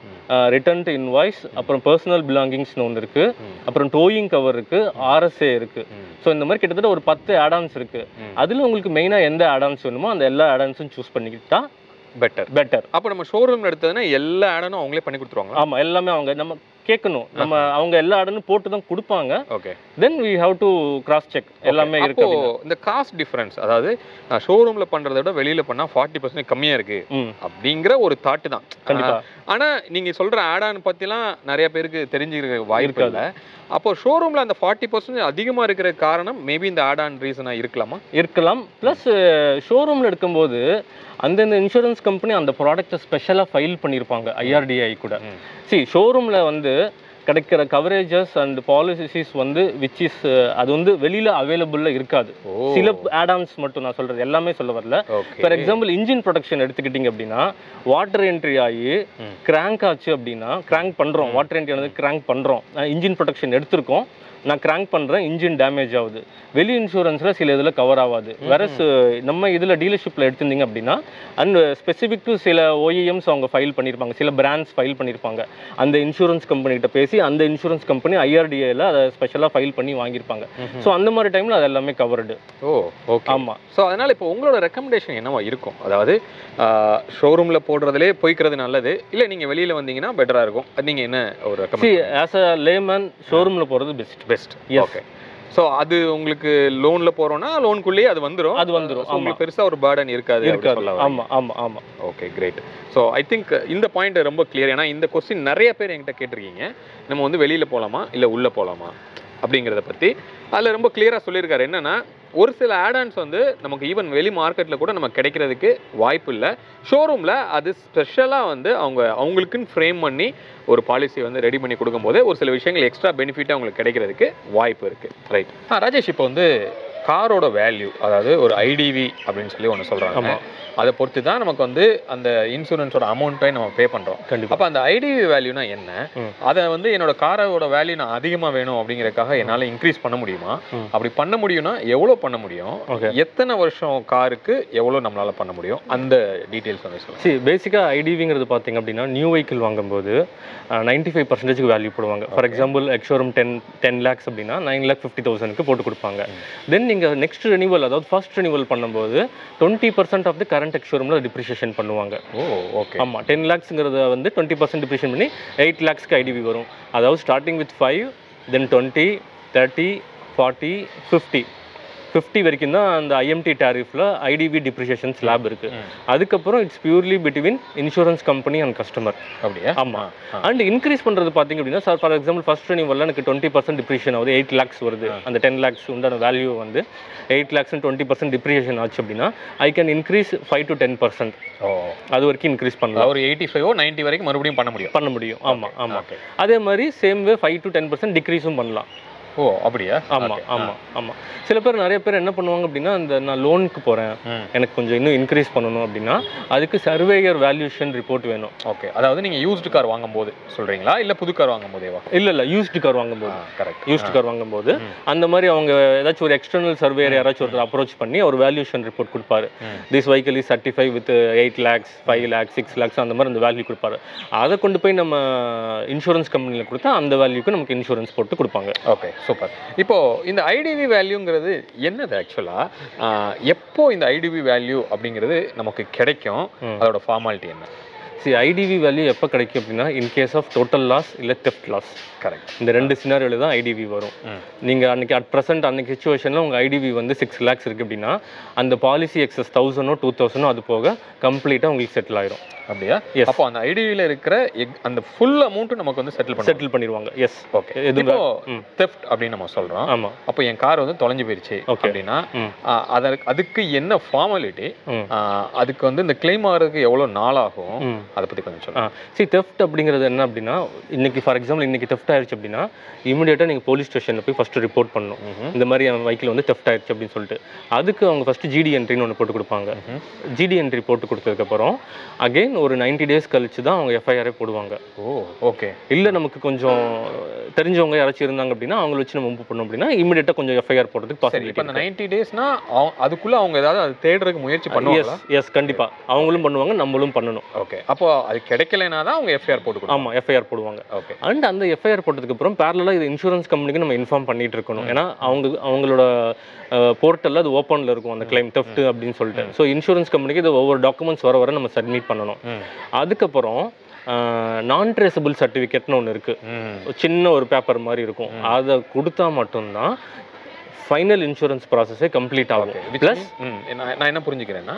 return to invoice அப்புறம் பர்சனல் பிலாங்கிங்ஸ்னு ஒன்று இருக்கு. அப்புறம் டோயிங் கவர் இருக்கு ஆர்எஸ்ஏ இருக்கு. ஸோ இந்த மாதிரி கிட்டத்தட்ட ஒரு பத்து ஆடாம்ஸ் இருக்கு. அதில் உங்களுக்கு மெயினாக எந்த ஆடாம்ஸ் வேணுமோ அந்த எல்லா ஆடாம்ஸும் சூஸ் பண்ணிக்கிட்டா பெட்டர் பெட்டர் அப்போ நம்ம ஷோரூம்ல எடுத்ததுன்னா எல்லா ஆடனும் அவங்களே பண்ணி கொடுத்துருவாங்களா? ஆமா எல்லாமே அவங்க நம்ம கேட்கணும். நம்ம அவங்க எல்லா ஆடனும் போட்டு தான் கொடுப்பாங்க. Okay then we have to cross check எல்லாமே இருக்கு. இந்த காஸ்ட் டிஃபரன்ஸ் அதாவது ஷோரூம்ல பண்றதை விட வெளியில பண்ணா ஃபார்ட்டி பர்சன்ட் கம்மியா இருக்கு. அப்படிங்கிற ஒரு தாட்டு தான். கண்டிப்பா. ஆனா நீங்க சொல்ற ஆட் ஆன் பத்திலாம் நிறைய பேருக்கு தெரிஞ்சிருக்க வாய்ப்பு இல்லை. அப்போ ஷோரூம்ல அந்த ஃபார்ட்டி பர்சன்ட் அதிகமா இருக்கிற காரணம் மேபி இந்த ஆட் ஆன் ரீசனா இருக்கலாமா? இருக்கலாம். ப்ளஸ் ஷோரூமில் எடுக்கும்போது அந்தந்த இன்சூரன்ஸ் கம்பெனி அந்த ப்ராடக்ட்டை ஸ்பெஷலாக ஃபைல் பண்ணியிருப்பாங்க ஐஆர்டிஐ கூட. சி ஷோரூமில் வந்து கிடைக்கிற கவரேஜஸ் அண்ட் பாலிசிஸ் வந்து விச் இஸ் அது வந்து வெளியில் அவைலபிளில் இருக்காது. சில ஆடான்ஸ் மட்டும் நான் சொல்கிறது எல்லாமே சொல்ல வரல. ஃபார் எக்ஸாம்பிள் இன்ஜின் ப்ரொடக்ஷன் எடுத்துக்கிட்டிங்க அப்படின்னா வாட்டர் என்ட்ரி ஆகி. கிராங்க் ஆச்சு அப்படின்னா கிராங்க் பண்ணுறோம் வாட்டர் என்ட்ரி ஆனது கிராங்க் பண்ணுறோம் இன்ஜின் ப்ரொடக்ஷன் எடுத்திருக்கோம். நான் கிராங்க் பண்ணுறேன் இன்ஜின் டேமேஜ் ஆகுது. வெளி இன்சூரன்ஸில் சில இதில் கவர் ஆகாது. வேற நம்ம இதில் டீலர்ஷிப்பில் எடுத்திருந்தீங்க அப்படின்னா அண்ட் ஸ்பெசிஃபிக் டு சில ஓஇஎம்ஸ் அவங்க ஃபைல் பண்ணியிருப்பாங்க சில பிராண்ட்ஸ் ஃபைல் பண்ணியிருப்பாங்க அந்த இன்சூரன்ஸ் கம்பெனிகிட்ட பேசி அந்த இன்சூரன்ஸ் கம்பெனி ஐஆர்டிஏல அதை ஸ்பெஷலாக ஃபைல் பண்ணி வாங்கியிருப்பாங்க ஸோ அந்த மாதிரி டைமில் அது எல்லாமே கவர்டு ஓ ஓகே ஆமாம் ஸோ அதனால இப்போ உங்களோட ரெக்கமெண்டேஷன் என்னவா இருக்கும்? அதாவது ஷோரூம்ல போடுறதுலே போய்க்கிறது நல்லது. இல்ல நீங்க வெளியில வந்தீங்கன்னா பெட்டரா இருக்கும். அது நீங்க என்ன ஒரு ஆஸ் அ லேமேன் ஷோரூமில் போகிறது பெஸ்ட் பெஸ்ட். ஓகே ஸோ அது உங்களுக்கு லோன்ல போறோம்னா லோனுக்குள்ளேயே அது வந்துரும். அது வந்துரும், So, உங்களுக்கு பெருசா ஒரு பேர்டன் இருக்காது இருக்காது. ஆமாம் ஆமாம் ஆமாம் okay great so I think இந்த பாயிண்ட் ரொம்ப கிளியர் ஏன்னா இந்த கொஸ்டின் நிறைய பேர் என்கிட்ட கேட்டிருக்கீங்க. நம்ம வந்து வெளியில போலாமா? இல்ல உள்ள போலாமா? அப்படிங்கிறத பத்தி. அதில் ரொம்ப கிளியராக சொல்லியிருக்காரு. என்னன்னா ஒரு சில ஆடான்ஸ் வந்து நமக்கு ஈவன் வெளி மார்க்கெட்டில் கூட நமக்கு கிடைக்கிறதுக்கு வாய்ப்பு இல்லை. ஷோரூமில் அது ஸ்பெஷலாக வந்து அவங்க அவங்களுக்குன்னு ஃப்ரேம் பண்ணி ஒரு பாலிசி வந்து ரெடி பண்ணி கொடுக்கும்போது ஒரு சில விஷயங்கள் எக்ஸ்ட்ரா பெனிஃபிட்டாக அவங்களுக்கு கிடைக்கிறதுக்கு வாய்ப்பு இருக்குது ரைட் ஆ ராஜேஷ் இப்போ வந்து காரோட வேல்யூ அதாவது ஒரு ஐடிவி அப்படின்னு சொல்லி ஒன்று சொல்கிறாங்க. அதை பொறுத்து தான் நமக்கு வந்து அந்த இன்சூரன்ஸோட அமௌண்ட்டை நம்ம பே பண்ணுறோம் கண்டிப்பாக அப்போ அந்த ஐடிவி வேல்யூனா என்ன. அதை வந்து என்னோட காரோட வேல்யூ நான் அதிகமாக வேணும் அப்படிங்கறதுக்காக என்னால் இன்க்ரீஸ் பண்ண முடியுமா. அப்படி பண்ண முடியும்னா எவ்வளோ பண்ண முடியும்? எத்தனை வருஷம் காருக்கு எவ்வளோ நம்மளால பண்ண முடியும்? அந்த டீட்டெயில்ஸ் வந்து சொல்லுங்க. சி பேசிக்காக ஐடிவிங்கிறது பார்த்தீங்க அப்படின்னா நியூ வெஹிக்கிள் வாங்கும்போது நைன்ட்டி ஃபைவ் பர்சன்டேஜ்க்கு வேல்யூ போடுவாங்க. For example ex showroom ten ten lakhs அப்படின்னா நைன் லேக் ஃபிஃப்டி தௌசண்ட்க்கு போட்டு கொடுப்பாங்க. தென் நீங்கள் நெக்ஸ்ட் ரெனிவல் அதாவது ஃபர்ஸ்ட் ரெனிவல் பண்ணும்போது twenty percent of the current எக்ஷோரூமில் depreciation பண்ணுவாங்க. ஓ ஓகே ஆமாம் டென் லேக்ஸுங்கிறத வந்து டுவெண்ட்டி பர்சன்ட் டிப்ரிஷன் பண்ணி எயிட் லேக்ஸ்க்கு ஐடிவி வரும். அதாவது starting with five then twenty thirty forty fifty fifty வரைக்கும் தான் அந்த ஐஎம்டி டேரிஃபில் ஐடிவி டிப்ரிஷியேஷன் ஸ்லாப் இருக்குது. அதுக்கப்புறம் it's purely between insurance company and customer அப்படியா? ஆமாம் அண்ட் இன்க்ரீஸ் பண்ணுறது பார்த்தீங்க அப்படின்னா சார் ஃபார் எக்ஸாம்பிள் ஃபர்ஸ்ட் ரெனிவலில் எனக்கு டுவெண்ட்டி பர்சன்ட் டிப்ரிஷன் ஆகுது எயிட் லேக்ஸ் வருது. அந்த டென் லேக்ஸ் உண்டான வேல்யூ வந்து eight lakhs twenty percent depreciation ஆச்சு அப்படின்னா I can increase five to ten percent அது வரைக்கும் இன்க்ரீஸ் பண்ணலாம். ஒரு எயிட்டி ஃபைவோ நைன்ட்டி வரைக்கும் மறுபடியும் பண்ண முடியும். பண்ண முடியும். ஆமாம் ஆமாம் அதே மாதிரி same way five to ten percent டிக்ரீஸும் பண்ணலாம். ஓ அப்படியா? ஆமாம். ஆமாம் ஆமாம் சில பேர் நிறைய பேர் என்ன பண்ணுவாங்க அப்படின்னா இந்த நான் லோனுக்கு போகிறேன் எனக்கு கொஞ்சம் இன்னும் இன்க்ரீஸ் பண்ணணும் அப்படின்னா அதுக்கு சர்வேயர் வேல்யூஷன் ரிப்போர்ட் வேணும். ஓகே அதாவது நீங்க யூஸ்டு கார் வாங்கும்போது சொல்றீங்களா? இல்ல புது கார் வாங்கும்போதேவா? இல்லை இல்லை யூஸ்டு கார் வாங்கும்போது. கரெக்ட் யூஸ்டு கார் வாங்கும்போது. அந்த மாதிரி அவங்க ஏதாச்சும் ஒரு எக்ஸ்டர்னல் சர்வேயர் யாராச்சும் ஒருத்தர் அப்ரோச் பண்ணி ஒரு வேல்யூஷன் ரிப்போர்ட் கொடுப்பாரு. This vehicle is certify with eight lakhs five lakhs six lakhs அந்த மாதிரி அந்த வேல்யூ கொடுப்பாரு. அதை கொண்டு போய் நம்ம இன்சூரன்ஸ் கம்பெனியில் கொடுத்தா அந்த வேல்யூக்கு நமக்கு இன்சூரன்ஸ் போட்டு கொடுப்பாங்க. ஓகே சூப்பர் இப்போ இந்த ஐடிவி வேல்யூங்கிறது என்னது ஆக்சுவலா எப்போ இந்த ஐடிவி வேல்யூ அப்படிங்கிறது நமக்கு கிடைக்கும். அதோட ஃபார்மாலிட்டி என்ன? சி ஐடிவி வேல்யூ எப்போ கிடைக்கும் அப்படின்னா in case of total loss இல்லை தெஃப்ட் லாஸ் கரெக்ட் இந்த ரெண்டு சினாரியோல தான் ஐடிவி வரும். நீங்கள் அன்னைக்கு அட் ப்ரெசென்ட் அன்னைக்கு சுச்சுவேஷனில் உங்கள் ஐடிவி வந்து சிக்ஸ் லேக்ஸ் இருக்குது அப்படின்னா அந்த பாலிசி எக்ஸஸ் தௌசண்டோ டூ தௌசண்டோ அது போக கம்ப்ளீட்டாக உங்களுக்கு செட்டில் ஆயிரும். அப்படியா. அப்போ அந்த ஐடிவில இருக்கிற எக்- அந்த ஃபுல் அமௌண்ட் நமக்கு வந்து செட்டில் பண்ண செட்டில் பண்ணிடுவாங்க. எஸ் ஓகே இப்போ. தெஃப்ட் அப்படின்னு நம்ம சொல்றோம். ஆமாம் அப்போ என் கார் வந்து தொலைஞ்சு போயிருச்சு Okay. அப்படின்னா அதற்கு அதுக்கு என்ன ஃபார்மாலிட்டி அதுக்கு வந்து இந்த கிளைம் ஆகிறதுக்கு எவ்வளோ நாள் ஆகும் அதை பத்தி கொஞ்சம் சொல்லுங்க. ஆ சி தெஃப்ட் அப்படிங்கிறது என்ன அப்படின்னா இன்னைக்கு ஃபார் எக்ஸாம்பிள் இன்னைக்கு தெஃப்ட் ஆயிடுச்சு அப்படின்னா இமீடியட்டாக நீங்கள் போலீஸ் ஸ்டேஷனில் போய் ஃபஸ்ட்டு ரிப்போர்ட் பண்ணணும். இந்த மாதிரி என் வெஹிக்கிள் வந்து தெஃப்ட் ஆயிடுச்சு அப்படின்னு சொல்லிட்டு. அதுக்கு அவங்க ஃபஸ்ட்டு ஜிடி என்ட்ரின்னு ஒன்று போட்டு கொடுப்பாங்க. ஜிடி என்ட்ரி போட்டு கொடுத்ததுக்கப்புறம் அகைன் ஒரு 90 டேஸ் கழிச்சு தான் அவங்க எஃப்ஐஆரே போடுவாங்க. ஓ ஓகே இல்லை நமக்கு கொஞ்சம் தெரிஞ்சவங்க யாராச்சும் இருந்தாங்க அப்படின்னா அவங்கள வச்சு நம்ம மூவ் பண்ணோம் அப்படின்னா இமீடியட்டாக கொஞ்சம் எஃப்ஐஆர் போடுறதுக்கு சரி இப்போ பாசிபிலிட்டி நைன்டி டேஸ்னா அதுக்குள்ள அவங்க ஏதாவது அது தேடுறதுக்கு முயற்சி எஸ் பண்ணுவாங்களா? எஸ் கண்டிப்பாக அவங்களும் பண்ணுவாங்க நம்மளும் பண்ணணும். ஓகே அப்போ அது கிடைக்கலனா தான் அவங்க எஃப்ஐஆர் போட்டு கொடுப்பாங்க ஆமாம் எஃப்ஐஆர் போடுவாங்க. ஓகே அண்ட் அந்த எஃப்ஐஆர் போட்டதுக்கப்புறம் பேரலாக இது இன்சூரன்ஸ் கம்பெனிக்கு நம்ம இன்ஃபார்ம் பண்ணிட்டு இருக்கணும். ஏன்னா அவங்க அவங்களோட போர்ட்டலில் அது ஓப்பனில் இருக்கும் அந்த கிளைம் தெஃப்ட் அப்படின்னு சொல்லிட்டு. ஸோ இன்சூரன்ஸ் கம்பெனிக்கு இது ஒவ்வொரு டாக்குமெண்ட்ஸ் வர வர நம்ம சப்மிட் பண்ணணும். அதுக்கப்புறம் நான் ட்ரேசபிள் சர்டிஃபிகேட்னு ஒன்று இருக்குது சின்ன ஒரு பேப்பர் மாதிரி இருக்கும். அதை கொடுத்தா மட்டும்தான் ஃபைனல் இன்சூரன்ஸ் ப்ராசஸே கம்ப்ளீட் ஆகும். ப்ளஸ் நான் என்ன புரிஞ்சுக்கிறேன்னா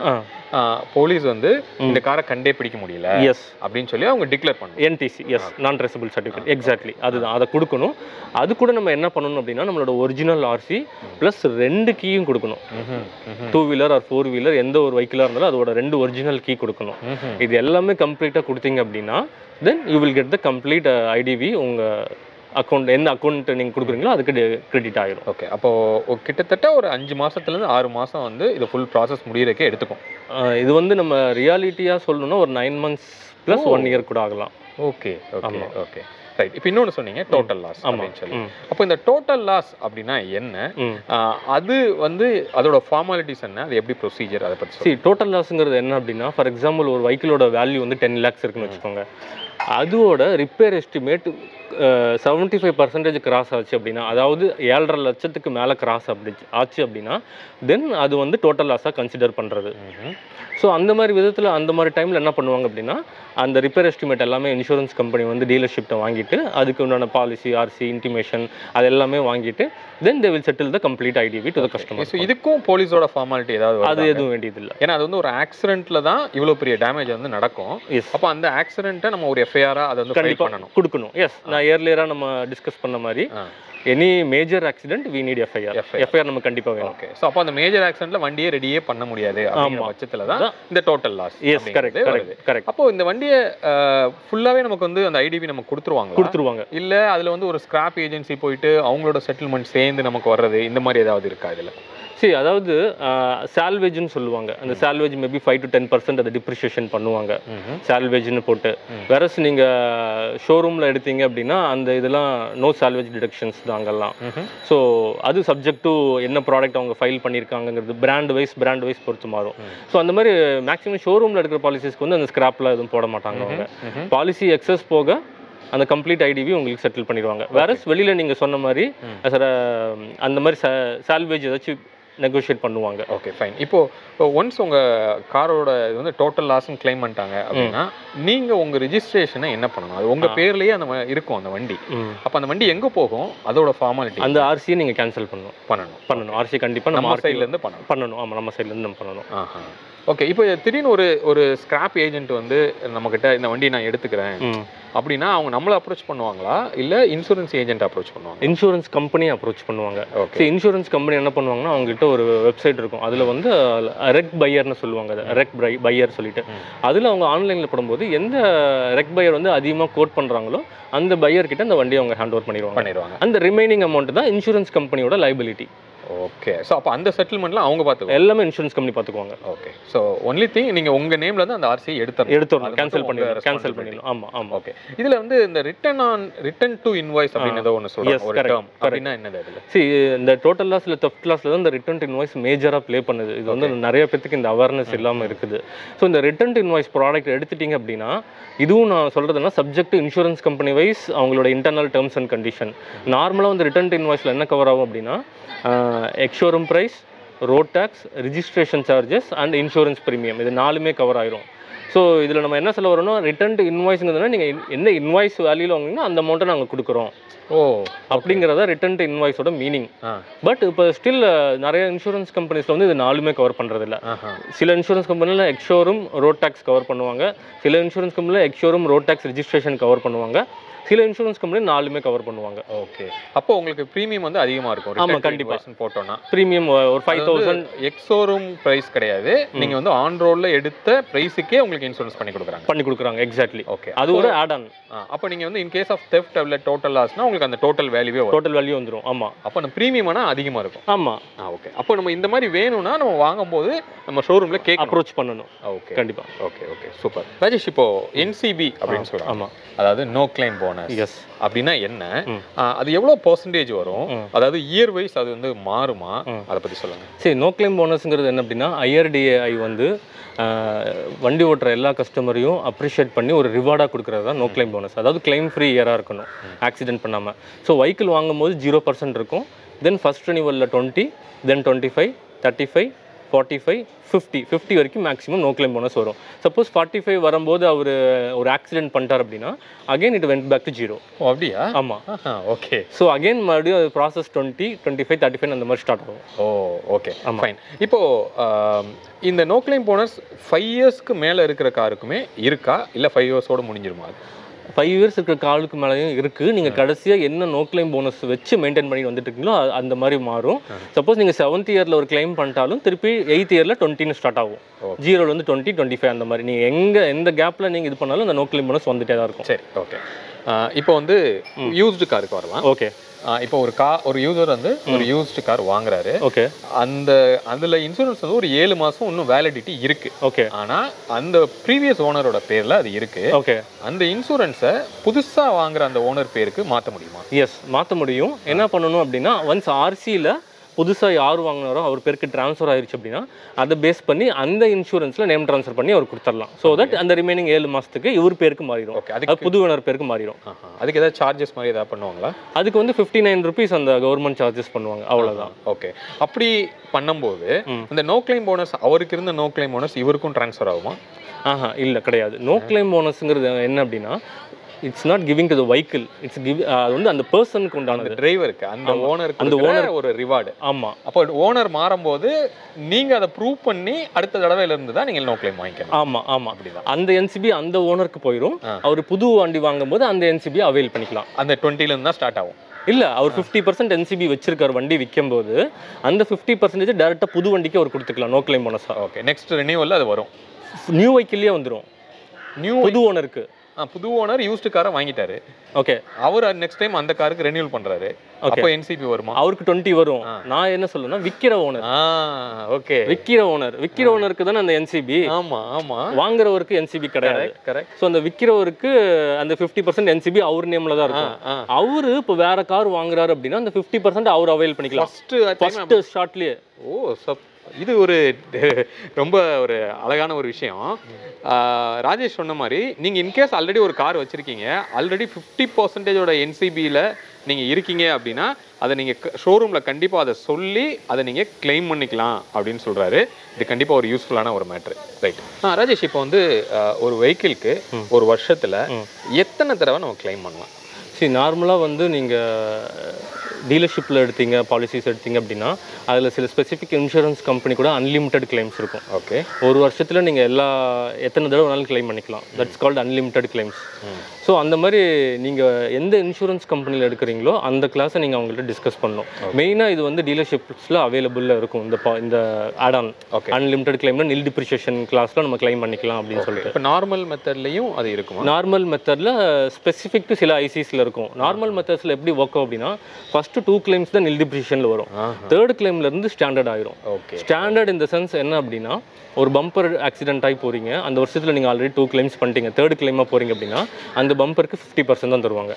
போலீஸ் வந்து இந்த காரை கண்டே பிடிக்க முடியல எஸ் அப்படின்னு சொல்லி அவங்க டிக்ளேர் பண்ணணும். என்டிசி எஸ் நான் ட்ரெசபிள் சர்டிஃபிகேட் எக்ஸாக்ட்லி அதுதான். அதை கொடுக்கணும். அது கூட நம்ம என்ன பண்ணணும் அப்படின்னா நம்மளோட ஒரிஜினல் ஆர்சி ப்ளஸ் ரெண்டு கீயும் கொடுக்கணும். Two wheeler or four wheeler எந்த ஒரு வெஹிக்கிளாக இருந்தாலும் அதோட ரெண்டு ஒரிஜினல் கீ கொடுக்கணும். இது எல்லாமே கம்ப்ளீட்டாக கொடுத்தீங்க அப்படின்னா then you will get the complete IDV உங்கள் அக்கௌண்ட் எந்த அக்கௌண்ட் நீங்கள் கொடுக்குறீங்களோ அதுக்கு கிரெடிட் ஆயிரும். ஓகே அப்போ ஒரு கிட்டத்தட்ட ஒரு அஞ்சு மாசத்துல இருந்து ஆறு மாசம் வந்து இது ஃபுல் ப்ராசஸ் முடியறதுக்கே எடுத்துக்கும். இது வந்து நம்ம ரியாலிட்டியாக சொல்லணும்னா ஒரு nine months plus one year கூட ஆகலாம். ஓகே ஓகே ஓகே ரைட் இப்போ இன்னொன்று சொன்னீங்க டோட்டல் லாஸ் அப்படின்னு சொல்லி. அப்போ இந்த டோட்டல் லாஸ் அப்படின்னா என்ன? அது வந்து அதோட ஃபார்மாலிட்டிஸ் என்ன? அது எப்படி ப்ரொசீஜர் அதை பற்றி சி டோட்டல் லாஸுங்கிறது என்ன அப்படின்னா ஃபார் எக்ஸாம்பிள் ஒரு வெஹிக்கிளோட வேல்யூ வந்து டென் லேக்ஸ் இருக்குன்னு வச்சுக்கோங்க. அதோட repair estimate seventy five percentage cross ஆச்சு அப்படின்னா அதாவது ஏழரை லட்சத்துக்கு மேலே கிராஸ் அப்படி ஆச்சு அப்படின்னா தென் அது வந்து டோட்டல் லாஸாக கன்சிடர் பண்ணுறது ஸோ அந்த மாதிரி விதத்தில் அந்த மாதிரி டைமில் என்ன பண்ணுவாங்க அப்படின்னா அந்த ரிப்பேர் எஸ்டிமேட் எல்லாமே இன்சூரன்ஸ் கம்பெனி வந்து டீலர்ஷிப்ட்டை வாங்கிட்டு அதுக்கு உண்டான பாலிசி ஆர்சி இன்டிமேஷன் அது எல்லாமே வாங்கிட்டு then they will settle the complete IDV to the customer so இதுக்கும் போலீஸோட ஃபார்மாலிட்டி ஏதாவது அது? எதுவும் வேண்டியதில்லை. ஏன்னா அது வந்து ஒரு ஆக்சிடென்ட்ல தான் இவ்வளோ பெரிய டேமேஜ் வந்து நடக்கும். அப்போ அந்த ஆக்சிடென்ட்டை நம்ம ஒரு எஃப்ஐஆரா அதை வந்து ஃபைல் கண்டிப்பா பண்ணணும். கொடுக்கணும். எஸ் நான் இயர்லியராக நம்ம டிஸ்கஸ் பண்ண மாதிரி. Any major accident we need FIR. FIR நம்ம கண்டிப்பாக வேணும் ஓகே ஸோ அப்போ அந்த மேஜர் ஆக்சிடென்ட்ல வண்டியே ரெடியே பண்ண முடியாது அப்படிங்கிற ஆமா. பட்சத்தில் தான். இந்த total loss yes correct correct correct அப்போ இந்த வண்டியை ஃபுல்லாவே நமக்கு வந்து அந்த ஐடிபி நம்ம கொடுத்துருவாங்க கொடுத்துருவாங்க இல்ல அதுல வந்து ஒரு ஸ்கிராப் ஏஜென்சி போயிட்டு அவங்களோட செட்டில்மெண்ட் சேர்ந்து நமக்கு வர்றது இந்த மாதிரி ஏதாவது இருக்கா இதுல சரி அதாவது சால்வேஜ்னு சொல்லுவாங்க. அந்த salvage maybe five to ten percent அதை டிப்ரிஷியேஷன் பண்ணுவாங்க. சால்வேஜ்னு போட்டு. வேறஸ் நீங்க ஷோரூம்ல எடுத்தீங்க அப்படின்னா அந்த இதெல்லாம் நோ சால்வேஜ் டிடக்ஷன்ஸ் தான் அங்கெல்லாம். ஸோ அது சப்ஜெக்ட் டு என்ன ப்ராடக்ட் அவங்க ஃபைல் பண்ணியிருக்காங்கிறது பிராண்ட் வைஸ் பிராண்ட் வைஸ் பொறுத்து மாறும். ஸோ அந்த மாதிரி மேக்ஸிமம் ஷோரூமில் எடுக்கிற பாலிசிஸ்க்கு வந்து அந்த ஸ்கிராப்ல எதுவும் போட மாட்டாங்க அவங்க. பாலிசி எக்ஸஸ் போக அந்த கம்ப்ளீட் ஐடிவி உங்களுக்கு செட்டில் பண்ணிடுவாங்க. வேறஸ் வெளியில் நீங்கள் சொன்ன மாதிரி அந்த மாதிரி சால்வேஜ் ஏதாச்சும் நெகோஷியேட் பண்ணுவாங்க. ஓகே ஃபைன் இப்போ ஒன்ஸ் உங்க காரோட இது வந்து டோட்டல் லாஸ்ன்னு கிளைம் பண்ணிட்டாங்க அப்படின்னா நீங்க உங்க ரெஜிஸ்ட்ரேஷனை என்ன பண்ணணும்? அது உங்க பேர்லயே அந்த இருக்கும் அந்த வண்டி. அப்ப அந்த வண்டி எங்க போகும்? அதோட ஃபார்மாலிட்டி அந்த ஆர்சியை நீங்கள் கேன்சல் பண்ணணும். பண்ணணும். பண்ணணும். ஆர்சி கண்டிப்பாக நம்ம நம்ம RC சைடுல இருந்து பண்ணணும். பண்ணணும். ஆமாம் நம்ம சைட்லேருந்து நம்ம பண்ணணும். ஆஹா. ஓகே இப்போ திடீர்னு ஒரு ஒரு ஸ்கிராப் ஏஜென்ட் வந்து நம்மக்கிட்ட இந்த வண்டி நான் எடுத்துக்கிறேன். அப்படின்னா அவங்க நம்மளை அப்ரோச் பண்ணுவாங்களா? இல்ல இன்சூரன்ஸ் ஏஜென்ட் அப்ரோச் பண்ணுவாங்க இன்சூரன்ஸ் கம்பெனி அப்ரோச் பண்ணுவாங்க. ஓகே சரி இன்சூரன்ஸ் கம்பெனி என்ன பண்ணுவாங்கன்னா அவங்ககிட்ட ஒரு வெப்சைட் இருக்கும். அதில் வந்து ரெக் பையர்னு சொல்லுவாங்க அதை. ரெக் பை பையர் சொல்லிட்டு. அதில் அவங்க ஆன்லைனில் போடும்போது எந்த ரெக் பையர் வந்து அதிகமாக கோட் பண்ணுறாங்களோ அந்த பையர் கிட்ட அந்த வண்டியை அவங்க ஹேண்ட் ஓவர் பண்ணிடுவாங்க. பண்ணிடுவாங்க. அந்த ரிமைனிங் அமௌண்ட் தான் இன்சூரன்ஸ் கம்பெனியோட லைபிலிட்டி ஓகே ஸோ அப்போ அந்த செட்டில்மெண்ட்லாம் அவங்க பார்த்துக்குவாங்க. எல்லாமே இன்சூரன்ஸ் கம்பெனி பார்த்துக்குவாங்க. ஓகே ஸோ ஒன்லி திங் நீங்க உங்க நேம்ல இருந்து அந்த ஆர்சி எடுத்துறணும் எடுத்துடணும். கேன்சல் பண்ணிடணும். கேன்சல். பண்ணிடணும். ஆமாம் ஆமாம் ஓகே இதுல வந்து இந்த return on return to invoice அப்படின்னு ஏதோ ஒன்று சொல்றாங்க. ஒரு டேர்ம் அப்படின்னா என்னது அதுல? சரி இந்த டோட்டல் லாஸில் தெஃப்ட் லாஸில் தான் இந்த ரிட்டர்ன் இன்வாய்ஸ் மேஜராக ப்ளே பண்ணுது. இது வந்து நிறைய பேத்துக்கு இந்த அவேர்னஸ் இல்லாமல் இருக்குது. ஸோ இந்த ரிட்டர்ன் இன்வாய்ஸ் ப்ராடக்ட் எடுத்துட்டீங்க அப்படின்னா இதுவும் நான் சொல்கிறதுனா சப்ஜெக்ட் இன்சூரன்ஸ் கம்பெனி வைஸ் அவங்களோட இன்டர்னல் டேர்ம்ஸ் அண்ட் கண்டிஷன் நார்மலாக வந்து ரிட்டர்ன் இன்வாய்ஸில் என்ன கவர் ஆகும் அப்படின்னா ex showroom price road tax registration charges and insurance premium இது நாலுமே கவர் ஆயிரும். ஸோ இதில் நம்ம என்ன சொல்ல வரோம்னா ரிட்டர்ன் டு இன்வாய்ஸ்ங்கிறதுனா நீங்கள் என்ன இன்வாய்ஸ் வேல்யூவில் வாங்கினீங்கன்னா அந்த அமௌண்ட்டை நாங்கள் கொடுக்குறோம். ஓ அப்படிங்கிறத ரிட்டர்ன் டு இன்வாய்ஸோட மீனிங் பட் இப்போ ஸ்டில் நிறைய இன்சூரன்ஸ் கம்பெனிஸில் வந்து இது நாலுமே கவர் பண்ணுறதில்ல சில இன்சூரன்ஸ் கம்பெனியில் எக்ஷோரூம் ரோட் டேக்ஸ் கவர் பண்ணுவாங்க. சில இன்சூரன்ஸ் கம்பெனியில் ex showroom road tax registration cover பண்ணுவாங்க. சில இன்சூரன்ஸ் கம்பெனி நாலுமே கவர் பண்ணுவாங்க. ஓகே அப்போ உங்களுக்கு ப்ரீமியம் வந்து அதிகமா இருக்கும். ஆமா, return to கண்டிப்பா. invoice ன்னு போட்டோம்னா. ப்ரீமியம் ஒரு ஃபைவ் தௌசண்ட் எக்ஸோரூம் பிரைஸ் கிடையாது. நீங்க வந்து ஆன் ரோட்ல எடுத்த பிரைஸுக்கே உங்களுக்கு இன்சூரன்ஸ் பண்ணி கொடுக்குறாங்க. பண்ணி கொடுக்குறாங்க எக்ஸாக்ட்லி ஓகே அது ஒரு ஆட் ஆன் அப்போ நீங்க வந்து இன் கேஸ் ஆஃப் தெஃப்ட் இல்ல டோட்டல் லாஸ்னா உங்களுக்கு அந்த டோட்டல் வேல்யூவே டோட்டல் வேல்யூ வந்துடும் ஆமாம் அப்போ அந்த ப்ரீமியம்னா அதிகமா இருக்கும். ஆமாம் ஆ ஓகே அப்போ நம்ம இந்த மாதிரி வேணும்னா நம்ம வாங்கும்போது நம்ம ஷோரூம்ல கேட்கணும். அப்ரோச் பண்ணணும். ஓகே கண்டிப்பாக ஓகே ஓகே சூப்பர் ராஜேஷ் இப்போ என்சிபி அப்படின்னு சொல்றாங்க. ஆமாம் அதாவது நோ கிளைம் போனஸ் எஸ் அப்படின்னா என்ன? அது எவ்வளவு பர்சன்டேஜ் வரும். அதாவது இயர் வைஸ் அது வந்து மாறுமா. அதை பத்தி சொல்லுங்க. சரி நோ கிளைம் போனஸ்ங்கிறது என்ன அப்படின்னா ஐஆர்டிஏஐ வந்து வண்டி ஓட்டுற எல்லா கஸ்டமரையும் அப்ரிஷியேட் பண்ணி ஒரு ரிவார்டாக கொடுக்குறது தான் நோ கிளைம் போனஸ் அதாவது கிளைம் ஃப்ரீ இயராக இருக்கணும் ஆக்சிடென்ட் பண்ணாமல் ஸோ வெஹிக்கிள் வாங்கும்போது ஜீரோ பர்சன்ட் இருக்கும். Then first ரினிவலில் twenty then twenty five thirty five forty five fifty fifty வரைக்கும் மேக்ஸிமம் நோ கிளைம் போனஸ் வரும். சப்போஸ் ஃபார்ட்டி ஃபைவ் வரும்போது அவர் ஒரு ஆக்சிடென்ட் பண்ணிட்டார் அப்படின்னா again it went back to zero oh அப்படியா? ஆமாம் ஓகே ஸோ அகைன் மறுபடியும் அது process twenty twenty five thirty five அந்த மாதிரி ஸ்டார்ட் ஆகும். ஓ ஓகே ஃபைன் இப்போ ஆம், இந்த நோ கிளைம் போனஸ் ஃபைவ் இயர்ஸ்க்கு மேலே இருக்கிற காருக்குமே இருக்கா? இல்லை ஃபைவ் இயர்ஸோட முடிஞ்சிருமா? ஃபைவ் இயர்ஸ் இருக்கிற காலுக்கு மேலேயும் இருக்குது நீங்கள் கடைசியாக என்ன நோ கிளைம் போனஸ் வச்சு மெயின்டைன் பண்ணி வந்துட்டு இருக்கீங்களோ அந்த மாதிரி மாறும். சப்போஸ் நீங்கள் செவன்த் இயரில் ஒரு கிளைம் பண்ணிட்டாலும் திருப்பி எயித் இயரில் டுவெண்ட்டின்னு ஸ்டார்ட் ஆகும். ஜீரோல வந்து டுவெண்ட்டி டுவெண்ட்டி ஃபைவ் அந்த மாதிரி. நீங்கள் எங்கே எந்த கேப்பில் நீங்கள் இது பண்ணாலும் அந்த நோ கிளைம் போனஸ் வந்துட்டே தான் இருக்கும். சரி ஓகே இப்போ வந்து யூஸ்டு காருக்கு வரலாம். ஓகே இப்போ ஒரு கா ஒரு யூசர் வந்து ஒரு யூஸ்டு கார் வாங்குறாரு. ஓகே. அந்த அதுல இன்சூரன்ஸ் வந்து ஒரு ஏழு மாசம் இன்னும் வேலிடிட்டி இருக்கு. ஓகே. ஆனா அந்த ப்ரீவியஸ் ஓனரோட பேர்ல அது இருக்கு. ஓகே. அந்த இன்சூரன்ஸை புதுசா வாங்குற அந்த ஓனர் பேருக்கு மாத்த முடியுமா? எஸ் மாற்ற முடியும். என்ன பண்ணணும் அப்படின்னா ஒன்ஸ் ஆர்சியில் புதுசாக யார் வாங்கினாரோ அவர் பேருக்கு ட்ரான்ஸ்ஃபர் ஆயிருச்சு அப்படின்னா அதை பேஸ் பண்ணி அந்த இன்சூரன்ஸில் நேம் ட்ரான்ஸ்ஃபர் பண்ணி அவர் கொடுத்துடலாம். ஸோ தட் அந்த ரிமைனிங் ஏழு மாதத்துக்கு இவர் பேருக்கு மாறிடும். ஓகே அது புது ஓனர் பேருக்கு மாறிடும். அதுக்கு ஏதாவது சார்ஜஸ் மாதிரி ஏதாவது பண்ணுவாங்களா? அதுக்கு வந்து ஃபிஃப்டி நைன் ருபீஸ் அந்த கவர்மெண்ட் சார்ஜஸ் பண்ணுவாங்க அவ்வளோதான் ஓகே அப்படி பண்ணும்போது ம். அந்த நோ கிளைம் போனஸ் அவருக்கு இருந்த நோ கிளைம் போனஸ் இவருக்கும் ட்ரான்ஸ்ஃபர் ஆகுமா? ஆஹா இல்லை கிடையாது. நோ கிளைம் போனஸ்ங்கிறது என்ன அப்படின்னா it's not giving to the vehicle it's give அது வந்து அந்த பர்சனுக்கு உண்டானது. டிரைவருக்கு அந்த ஓனருக்கு அந்த ஓனர் ஒரு ரிவார்டு ஆமாம் அப்போ ஓனர் மாறும்போது நீங்க அதை ப்ரூவ் பண்ணி அடுத்த தடவையில இருந்து தான் நீங்க நோ கிளைம் வாங்கிக்கணும். ஆமாம் ஆமாம் அப்படிதான். அந்த என்சிபி அந்த ஓனருக்கு போயிடும். அவர் புது வண்டி வாங்கும்போது அந்த என்சிபி அவைல் பண்ணிக்கலாம். அந்த டுவெண்ட்டில இருந்து தான் ஸ்டார்ட் ஆகும். இல்ல அவர் ஃபிஃப்டி பர்சன்ட் என்சிபி வச்சிருக்காரு வண்டி விற்கும் போது அந்த ஃபிஃப்டி பர்சன்டேஜ் டேரெக்டாக புது வண்டிக்கு அவர் கொடுத்துக்கலாம் நோ கிளைம் போனஸா ஓகே நெக்ஸ்ட் ரினியூவல்ல அது வரும். நியூ வெஹிக்கிள்லேயே வந்துடும் நியூ புது ஓனருக்கு புது ஓனர் யூஸ்டு காரை வாங்கிட்டாரு. ஓகே அவர் நெக்ஸ்ட் டைம் அந்த காருக்கு ரெனியூல் பண்றாரு. அப்போ என்சிபி வருமா? அவருக்கு டுவெண்ட்டி வரும். நான் என்ன சொல்லுன்னா விற்கிற ஓனர் ஓகே விற்கிற ஓனர் விற்கிற ஓனருக்கு தானே அந்த என்சிபி ஆமா ஆமா. வாங்குறவருக்கு என்சிபி கிடையாது. கரெக்ட் ஸோ அந்த விற்கிறவருக்கு அந்த ஃபிஃப்டி பர்சன்ட் என்சிபி அவர் நேம்ல தான் இருக்கும். அவரு இப்போ வேற கார் வாங்குறாரு அப்படின்னா அந்த ஃபிஃப்டி பர்சன்ட் அவர் அவைல் பண்ணிக்கலாம். ஃபர்ஸ்ட் ஃபர்ஸ்ட் ஷார்ட்லயே ஓ சப் இது ஒரு ரொம்ப ஒரு அழகான ஒரு விஷயம். ராஜேஷ் சொன்ன மாதிரி நீங்க இன்கேஸ் ஆல்ரெடி ஒரு கார் வச்சிருக்கீங்க ஆல்ரெடி ஃபிஃப்டி பர்சன்டேஜோட என்சிபியில் நீங்க இருக்கீங்க அப்படின்னா அதை நீங்க ஷோரூம்ல கண்டிப்பா அதை சொல்லி அதை நீங்க கிளைம் பண்ணிக்கலாம் அப்படின்னு சொல்றாரு. இது கண்டிப்பா ஒரு யூஸ்ஃபுல்லான ஒரு மேட்ரு ரைட் ஆ ராஜேஷ் இப்போ வந்து ஒரு வெஹிக்கிள்க்கு ஒரு வருஷத்துல எத்தனை தடவை நம்ம கிளைம் பண்ணலாம்? சரி நார்மலாக வந்து நீங்கள் டீலர்ஷிப்பில் எடுத்தீங்க பாலிசிஸ் எடுத்தீங்க அப்படின்னா அதில் சில ஸ்பெசிஃபிக் இன்சூரன்ஸ் கம்பெனி கூட அன்லிமிட்டெட் கிளைம்ஸ் இருக்கும். ஓகே ஒரு வருஷத்தில் நீங்கள் எல்லா எத்தனை தடவை வேணாலும் கிளைம் பண்ணிக்கலாம். That's called unlimited claims so அந்த மாதிரி நீங்கள் எந்த இன்சூரன்ஸ் கம்பெனியில் எடுக்கிறீங்களோ அந்த கிளாஸை நீங்கள் அவங்கள்ட்ட டிஸ்கஸ் பண்ணணும். மெயினாக இது வந்து டீலர்ஷிப்ஸில் அவைலபிளில் இருக்கும். இந்த பா- இந்த ஆட் ஆன் Okay. அன்லிமிட்டெட் கிளைம்ல நில் டிப்ரிஷியேஷன் கிளாஸில் நம்ம கிளைம் பண்ணிக்கலாம் அப்படின்னு சொல்லிட்டு. இப்போ நார்மல் மெத்தட்லையும் அது இருக்குமா? நார்மல் மெத்தடில் ஸ்பெசிஃபிக் டு சில ஐசிஸில் இருக்கும். நார்மல் மெத்தட்ஸில் எப்படி ஒர்க் அப்படின்னா ஃபஸ்ட்டு டூ கிளைம்ஸ் தான் நில் டிப்ரிஷனில் வரும். தேர்ட் கிளைம்லேருந்து ஸ்டாண்டர்ட் ஆயிரும். ஓகே ஸ்டாண்டர்ட் இந்த சென்ஸ் என்ன அப்படின்னா ஒரு பம்பர் ஆக்சிடென்ட் ஆகி போறீங்க. அந்த வருஷத்தில் நீங்கள் ஆல்ரெடி டூ கிளைம்ஸ் பண்ணிட்டீங்க. தேர்ட் கிளைமாக போறீங்க அப்படின்னா அந்த பம்பருக்கு ஃபிஃப்டி பர்சன்ட் தான் தருவாங்க.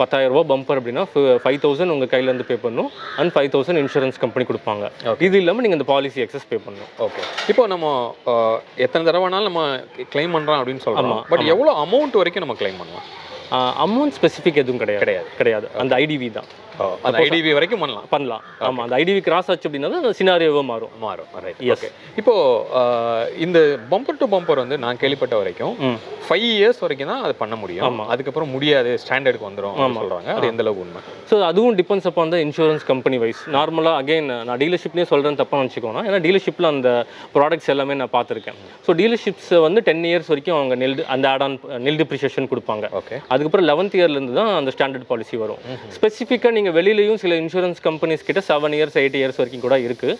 பத்தாயிரம் ரூபாய் பம்பர் அப்படின்னா ஃபைவ் தௌசண்ட் உங்கள் கையிலேருந்து பே பண்ணணும் and five thousand insurance company கொடுப்பாங்க. இது இல்லாமல் நீங்கள் இந்த பாலிசி எக்ஸஸ் பே பண்ணணும். ஓகே இப்போ நம்ம எத்தனை தடவைனாலும் நம்ம கிளைம் பண்றோம் அப்படின்னு சொல்றோம். பட் எவ்வளோ அமௌண்ட் வரைக்கும் நம்ம கிளைம் பண்ணலாம்? அமௌண்ட் ஸ்பெசிஃபிக் எதுவும் கிடையாது. கிடையாது. கிடையாது. அந்த ஐடிவி தான். அந்த ஐடிபி வரைக்கும் பண்ணலாம். பண்ணலாம். ஆமாம் அந்த ஐடிவி கிராஸ் ஆச்சு அப்படின்னா சினாரியோவாக மாறும். மாறும். ரைட் ஓகே இந்த பம்பர் டு பம்பர் வந்து நான் கேள்விப்பட்ட வரைக்கும் ஃபைவ் இயர்ஸ் வரைக்கும் தான் அதை பண்ண முடியும். அதுக்கப்புறம் முடியாது. ஸ்டாண்டர்டுக்கு வந்துடும் அப்படின்னு சொல்றாங்க. அது எந்த அளவுக்கு உண்மை? ஸோ அதுவும் depends upon the insurance company wise நார்மலாக அகைன் நான் டீலர்ஷிப்லேயே சொல்கிறேன் தப்பாக வச்சுக்கோனா ஏன்னா டீலர்ஷிப்பில் அந்த ப்ராடக்ட்ஸ் எல்லாமே நான் பார்த்துருக்கேன். ஸோ டீலர்ஷிப்ஸ் வந்து டென் இயர்ஸ் வரைக்கும் அவங்க நெல் அந்த ஆட் ஆன் நெல் டிப்ரிஷியேஷன் கொடுப்பாங்க. ஓகே அதுக்கப்புறம் லெவன்த் இயர்லேருந்து தான் அந்த ஸ்டாண்டர்ட் பாலிசி வரும். ஸ்பெசிஃபிக்காக நீங்கள் வெளியிலையும் சில இன்சூரன்ஸ் கம்பெனிஸ் கிட்ட செவன் இயர்ஸ் எயிட் இயர்ஸ் வரைக்கும் கூட இருக்குது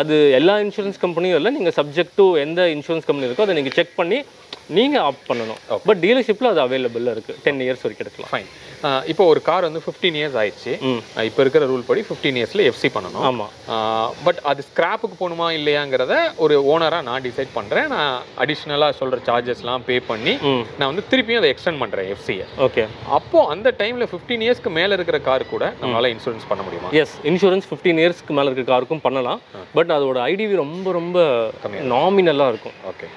அது எல்லா இன்சூரன்ஸ் கம்பெனியும் இல்லை நீங்கள் சப்ஜெக்ட் டு எந்த இன்சூரன்ஸ் கம்பெனி இருக்கோ அதை நீங்கள் செக் பண்ணி நீங்கள் ஆப் பண்ணணும். பட் டீலர்ஷிப்பில் அது அவைலபிளாக இருக்குது டென் இயர்ஸ் வரைக்கும் எடுக்கலாம். ஃபைன் இப்போ ஒரு கார் வந்து ஃபிஃப்டீன் இயர்ஸ் ஆயிடுச்சு. இப்போ இருக்கிற ரூல் படி ஃபிஃப்டீன் இயர்ஸ்ல எஃப்சி பண்ணணும். ஆமாம் பட் அது ஸ்கிராப்புக்கு போகணுமா இல்லையாங்கிறத ஒரு ஓனராக நான் டிசைட் பண்ணுறேன் நான் அடிஷ்னலாக சொல்கிற சார்ஜஸ்லாம் பே பண்ணி நான் வந்து திருப்பியும் அதை எக்ஸ்டெண்ட் பண்ணுறேன் எஃப்சியை ஓகே அப்போ அந்த டைமில் ஃபிஃப்டீன் இயர்ஸ்க்கு மேலே இருக்கிற கார் கூட நம்மளால இன்சூரன்ஸ் பண்ண முடியுமா? எஸ் இன்சூரன்ஸ் ஃபிஃப்டீன் இயர்ஸ்க்கு மேலே இருக்க காருக்கும் பண்ணலாம். பட் அதோட ஐடிவி ரொம்ப ரொம்ப நாமினலாக இருக்கும். ஓகே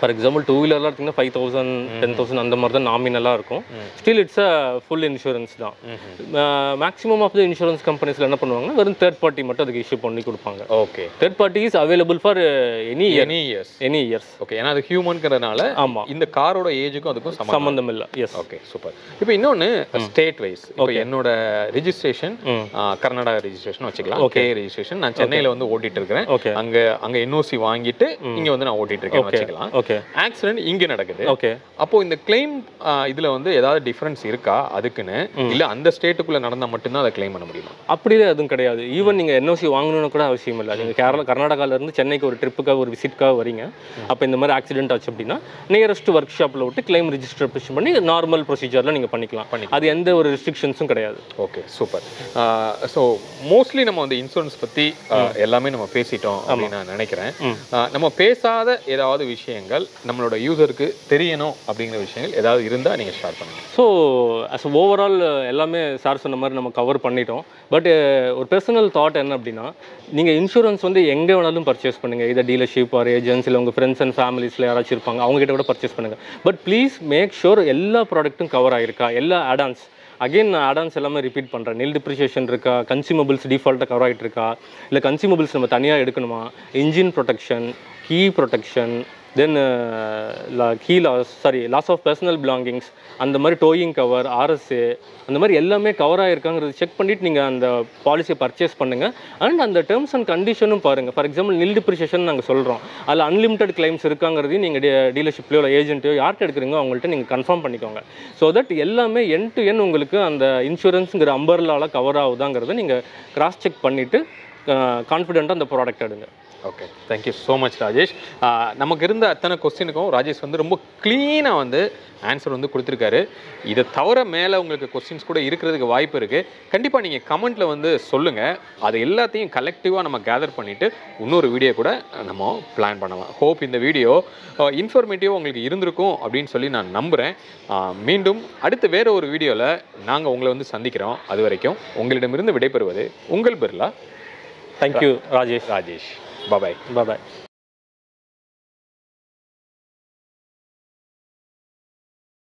ஃபார் எக்ஸாம்பிள் டூ வீலர்லாம் எடுத்திங்கன்னா ஃபைவ் தௌசண்ட் டென் தௌசண்ட் அந்த மாதிரி தான் நாமினலாக இருக்கும் still it's a full insurance தான். மேக்ஸிமம் ஆஃப் த இன்சூரன்ஸ் கம்பெனிஸில் என்ன பண்ணுவாங்க வெறும் தேர்ட் பார்ட்டி மட்டும் அதுக்கு இஷ்யூ பண்ணி கொடுப்பாங்க. Okay third party is available for any any years any years okay ஏன்னா அது ஹியூமன்ங்கிறதுனால ஆமாம் இந்த காரோட ஏஜுக்கும் அதுக்கும் சம்மந்தம் இல்லை. எஸ் ஓகே சூப்பர் இப்போ இன்னொன்று ஸ்டேட் வைஸ் இப்போ என்னோட ரிஜிஸ்ட்ரேஷன். கர்நாடகா ரெஜிஸ்ட்ரேஷன் வச்சுக்கலாம். ஓகே ரெஜிஸ்ட்ரேஷன் நான் சென்னையில் வந்து ஓட்டிட்டு இருக்கிறேன். ஓகே அங்க அங்க என்ஓசி வாங்கிட்டு இங்க வந்து நான் ஓட்டிட்டு இருக்கேன் வச்சுக்கலாம். ஓகே ஆக்சிடென்ட் இங்க நடக்குது. ஓகே அப்போ இந்த கிளைம் இதுல வந்து ஏதாவது டிஃபரன்ஸ் இருக்கா? அதுக்குன்னு இல்ல அந்த ஸ்டேட்டுக்குள்ள நடந்தா மட்டும்தான் அதை கிளைம் பண்ண முடியுமா? அப்படியே எதுவும் கிடையாது. ஈவன் நீங்கள் என்ஓசி வாங்கணும்னு கூட அவசியம் இல்லை. நீங்கள் கேரளா கர்நாடகால இருந்து சென்னைக்கு ஒரு ட்ரிப்புக்காக ஒரு விசிட்காக வரீங்க. அப்போ இந்த மாதிரி ஆக்சிடென்ட் ஆச்சு அப்படின்னா நியரஸ்ட் ஒர்க் ஷாப்பில் விட்டு கிளைம் ரிஜிஸ்டர் பண்ணி நார்மல் ப்ரொசீஜரில் நீங்கள் பண்ணிக்கலாம். அது எந்த ஒரு ரெஸ்ட்ரிக்ஷன்ஸும் கிடையாது. ஓகே சூப்பர் ஸோ மோஸ்ட்லி நம்ம வந்து இன்சூரன்ஸ் பற்றி எல்லாமே நம்ம பேசிட்டோம் அப்படின்னு நான் நினைக்கிறேன். நம்ம பேசாத ஏதாவது விஷயங்கள் நம்மளோட யூசருக்கு தெரியணும் அப்படிங்கிற விஷயங்கள் ஏதாவது இருந்தால் நீங்கள் ஷேர் பண்ணுங்கள் ஸோ அஸ் ஓவரால் எல்லாமே சார் சொன்ன மாதிரி நம்ம கவர் பண்ணிட்டோம். பட் uh, ஒரு பர்சனல் தாட் என்ன அப்படின்னா நீங்கள் இன்சூரன்ஸ் வந்து எங்கே வேணாலும் பர்ச்சேஸ் பண்ணுங்கள் இதை டீலர்ஷிப் ஆர் ஏஜென்சியில் இல்லை உங்கள் ஃப்ரெண்ட்ஸ் அண்ட் ஃபேமிலிஸில் யாராச்சும் இருப்பாங்க அவங்ககிட்ட கூட பர்ச்சேஸ் பண்ணுங்கள் பட் ப்ளீஸ் மேக் ஷூர் எல்லா ப்ராடக்ட்டும் கவர் ஆகிருக்கா எல்லா ஆடான்ஸ் அகைன் நான் ஆடான்ஸ் எல்லாமே ரிப்பீட் பண்ணுறேன் நெல் டிப்ரிஷியேஷன் இருக்கா? கன்சியூமபிள்ஸ் டிஃபால்ட்டாக கவர் ஆகிட்டு இருக்கா? இல்லை கன்சியூமபிள்ஸ் நம்ம தனியாக எடுக்கணுமா? Engine protection key protection then key sorry loss of personal belongings அந்த மாதிரி டோயிங் கவர் ஆர்எஸ்ஏ அந்த மாதிரி எல்லாமே கவர் ஆகிருக்காங்கிறது செக் பண்ணிவிட்டு நீங்கள் அந்த பாலிசியை பர்ச்சேஸ் பண்ணுங்கள் அண்ட் அந்த டேர்ம்ஸ் அண்ட் கண்டிஷனும் பாருங்கள் ஃபார் எக்ஸாம்பிள் நில் டிப்ரிஷேஷன் நாங்கள் சொல்கிறோம் அதில் அன்லிமிட்டட் கிளைம்ஸ் இருக்காங்கிறதையும் நீங்கள் டீலர்ஷிப்லையோ இல்லை ஏஜென்ட்டையோ யார்கிட்ட எடுக்கிறீங்களோ அவங்கள்ட்ட நீங்கள் கன்ஃபார்ம் பண்ணிக்கோங்க. ஸோ தட் எல்லாமே என் டு என் உங்களுக்கு அந்த இன்சூரன்ஸுங்கிற அம்பர்லால கவர் ஆகுதாங்கிறத நீங்கள் கிராஸ் செக் பண்ணிவிட்டு கான்ஃபிடென்ட்டாக uh, அந்த ப்ராடக்ட் எடுங்க. Okay thank you so much Rajesh நமக்கு இருந்த அத்தனை கொஸ்டினுக்கும் ராஜேஷ் வந்து ரொம்ப க்ளீனாக வந்து ஆன்சர் வந்து கொடுத்துருக்காரு. இதை தவிர மேலே உங்களுக்கு கொஸ்டின்ஸ் கூட இருக்கிறதுக்கு வாய்ப்பு இருக்குது கண்டிப்பாக நீங்கள் கமெண்ட்டில் வந்து சொல்லுங்கள் அது எல்லாத்தையும் கலெக்டிவாக நம்ம கேதர் பண்ணிவிட்டு இன்னொரு வீடியோ கூட நம்ம பிளான் பண்ணலாம். ஹோப் இந்த வீடியோ இன்ஃபர்மேட்டிவாக உங்களுக்கு இருந்திருக்கும் அப்படின்னு சொல்லி நான் நம்புகிறேன் மீண்டும் அடுத்த வேற ஒரு வீடியோவில் நாங்கள் உங்களை வந்து சந்திக்கிறோம். அது வரைக்கும் உங்களிடமிருந்து விடைபெறுவது உங்கள் பிர்லா. தேங்க்யூ ராஜேஷ் ராஜேஷ் பாபாய் பாய்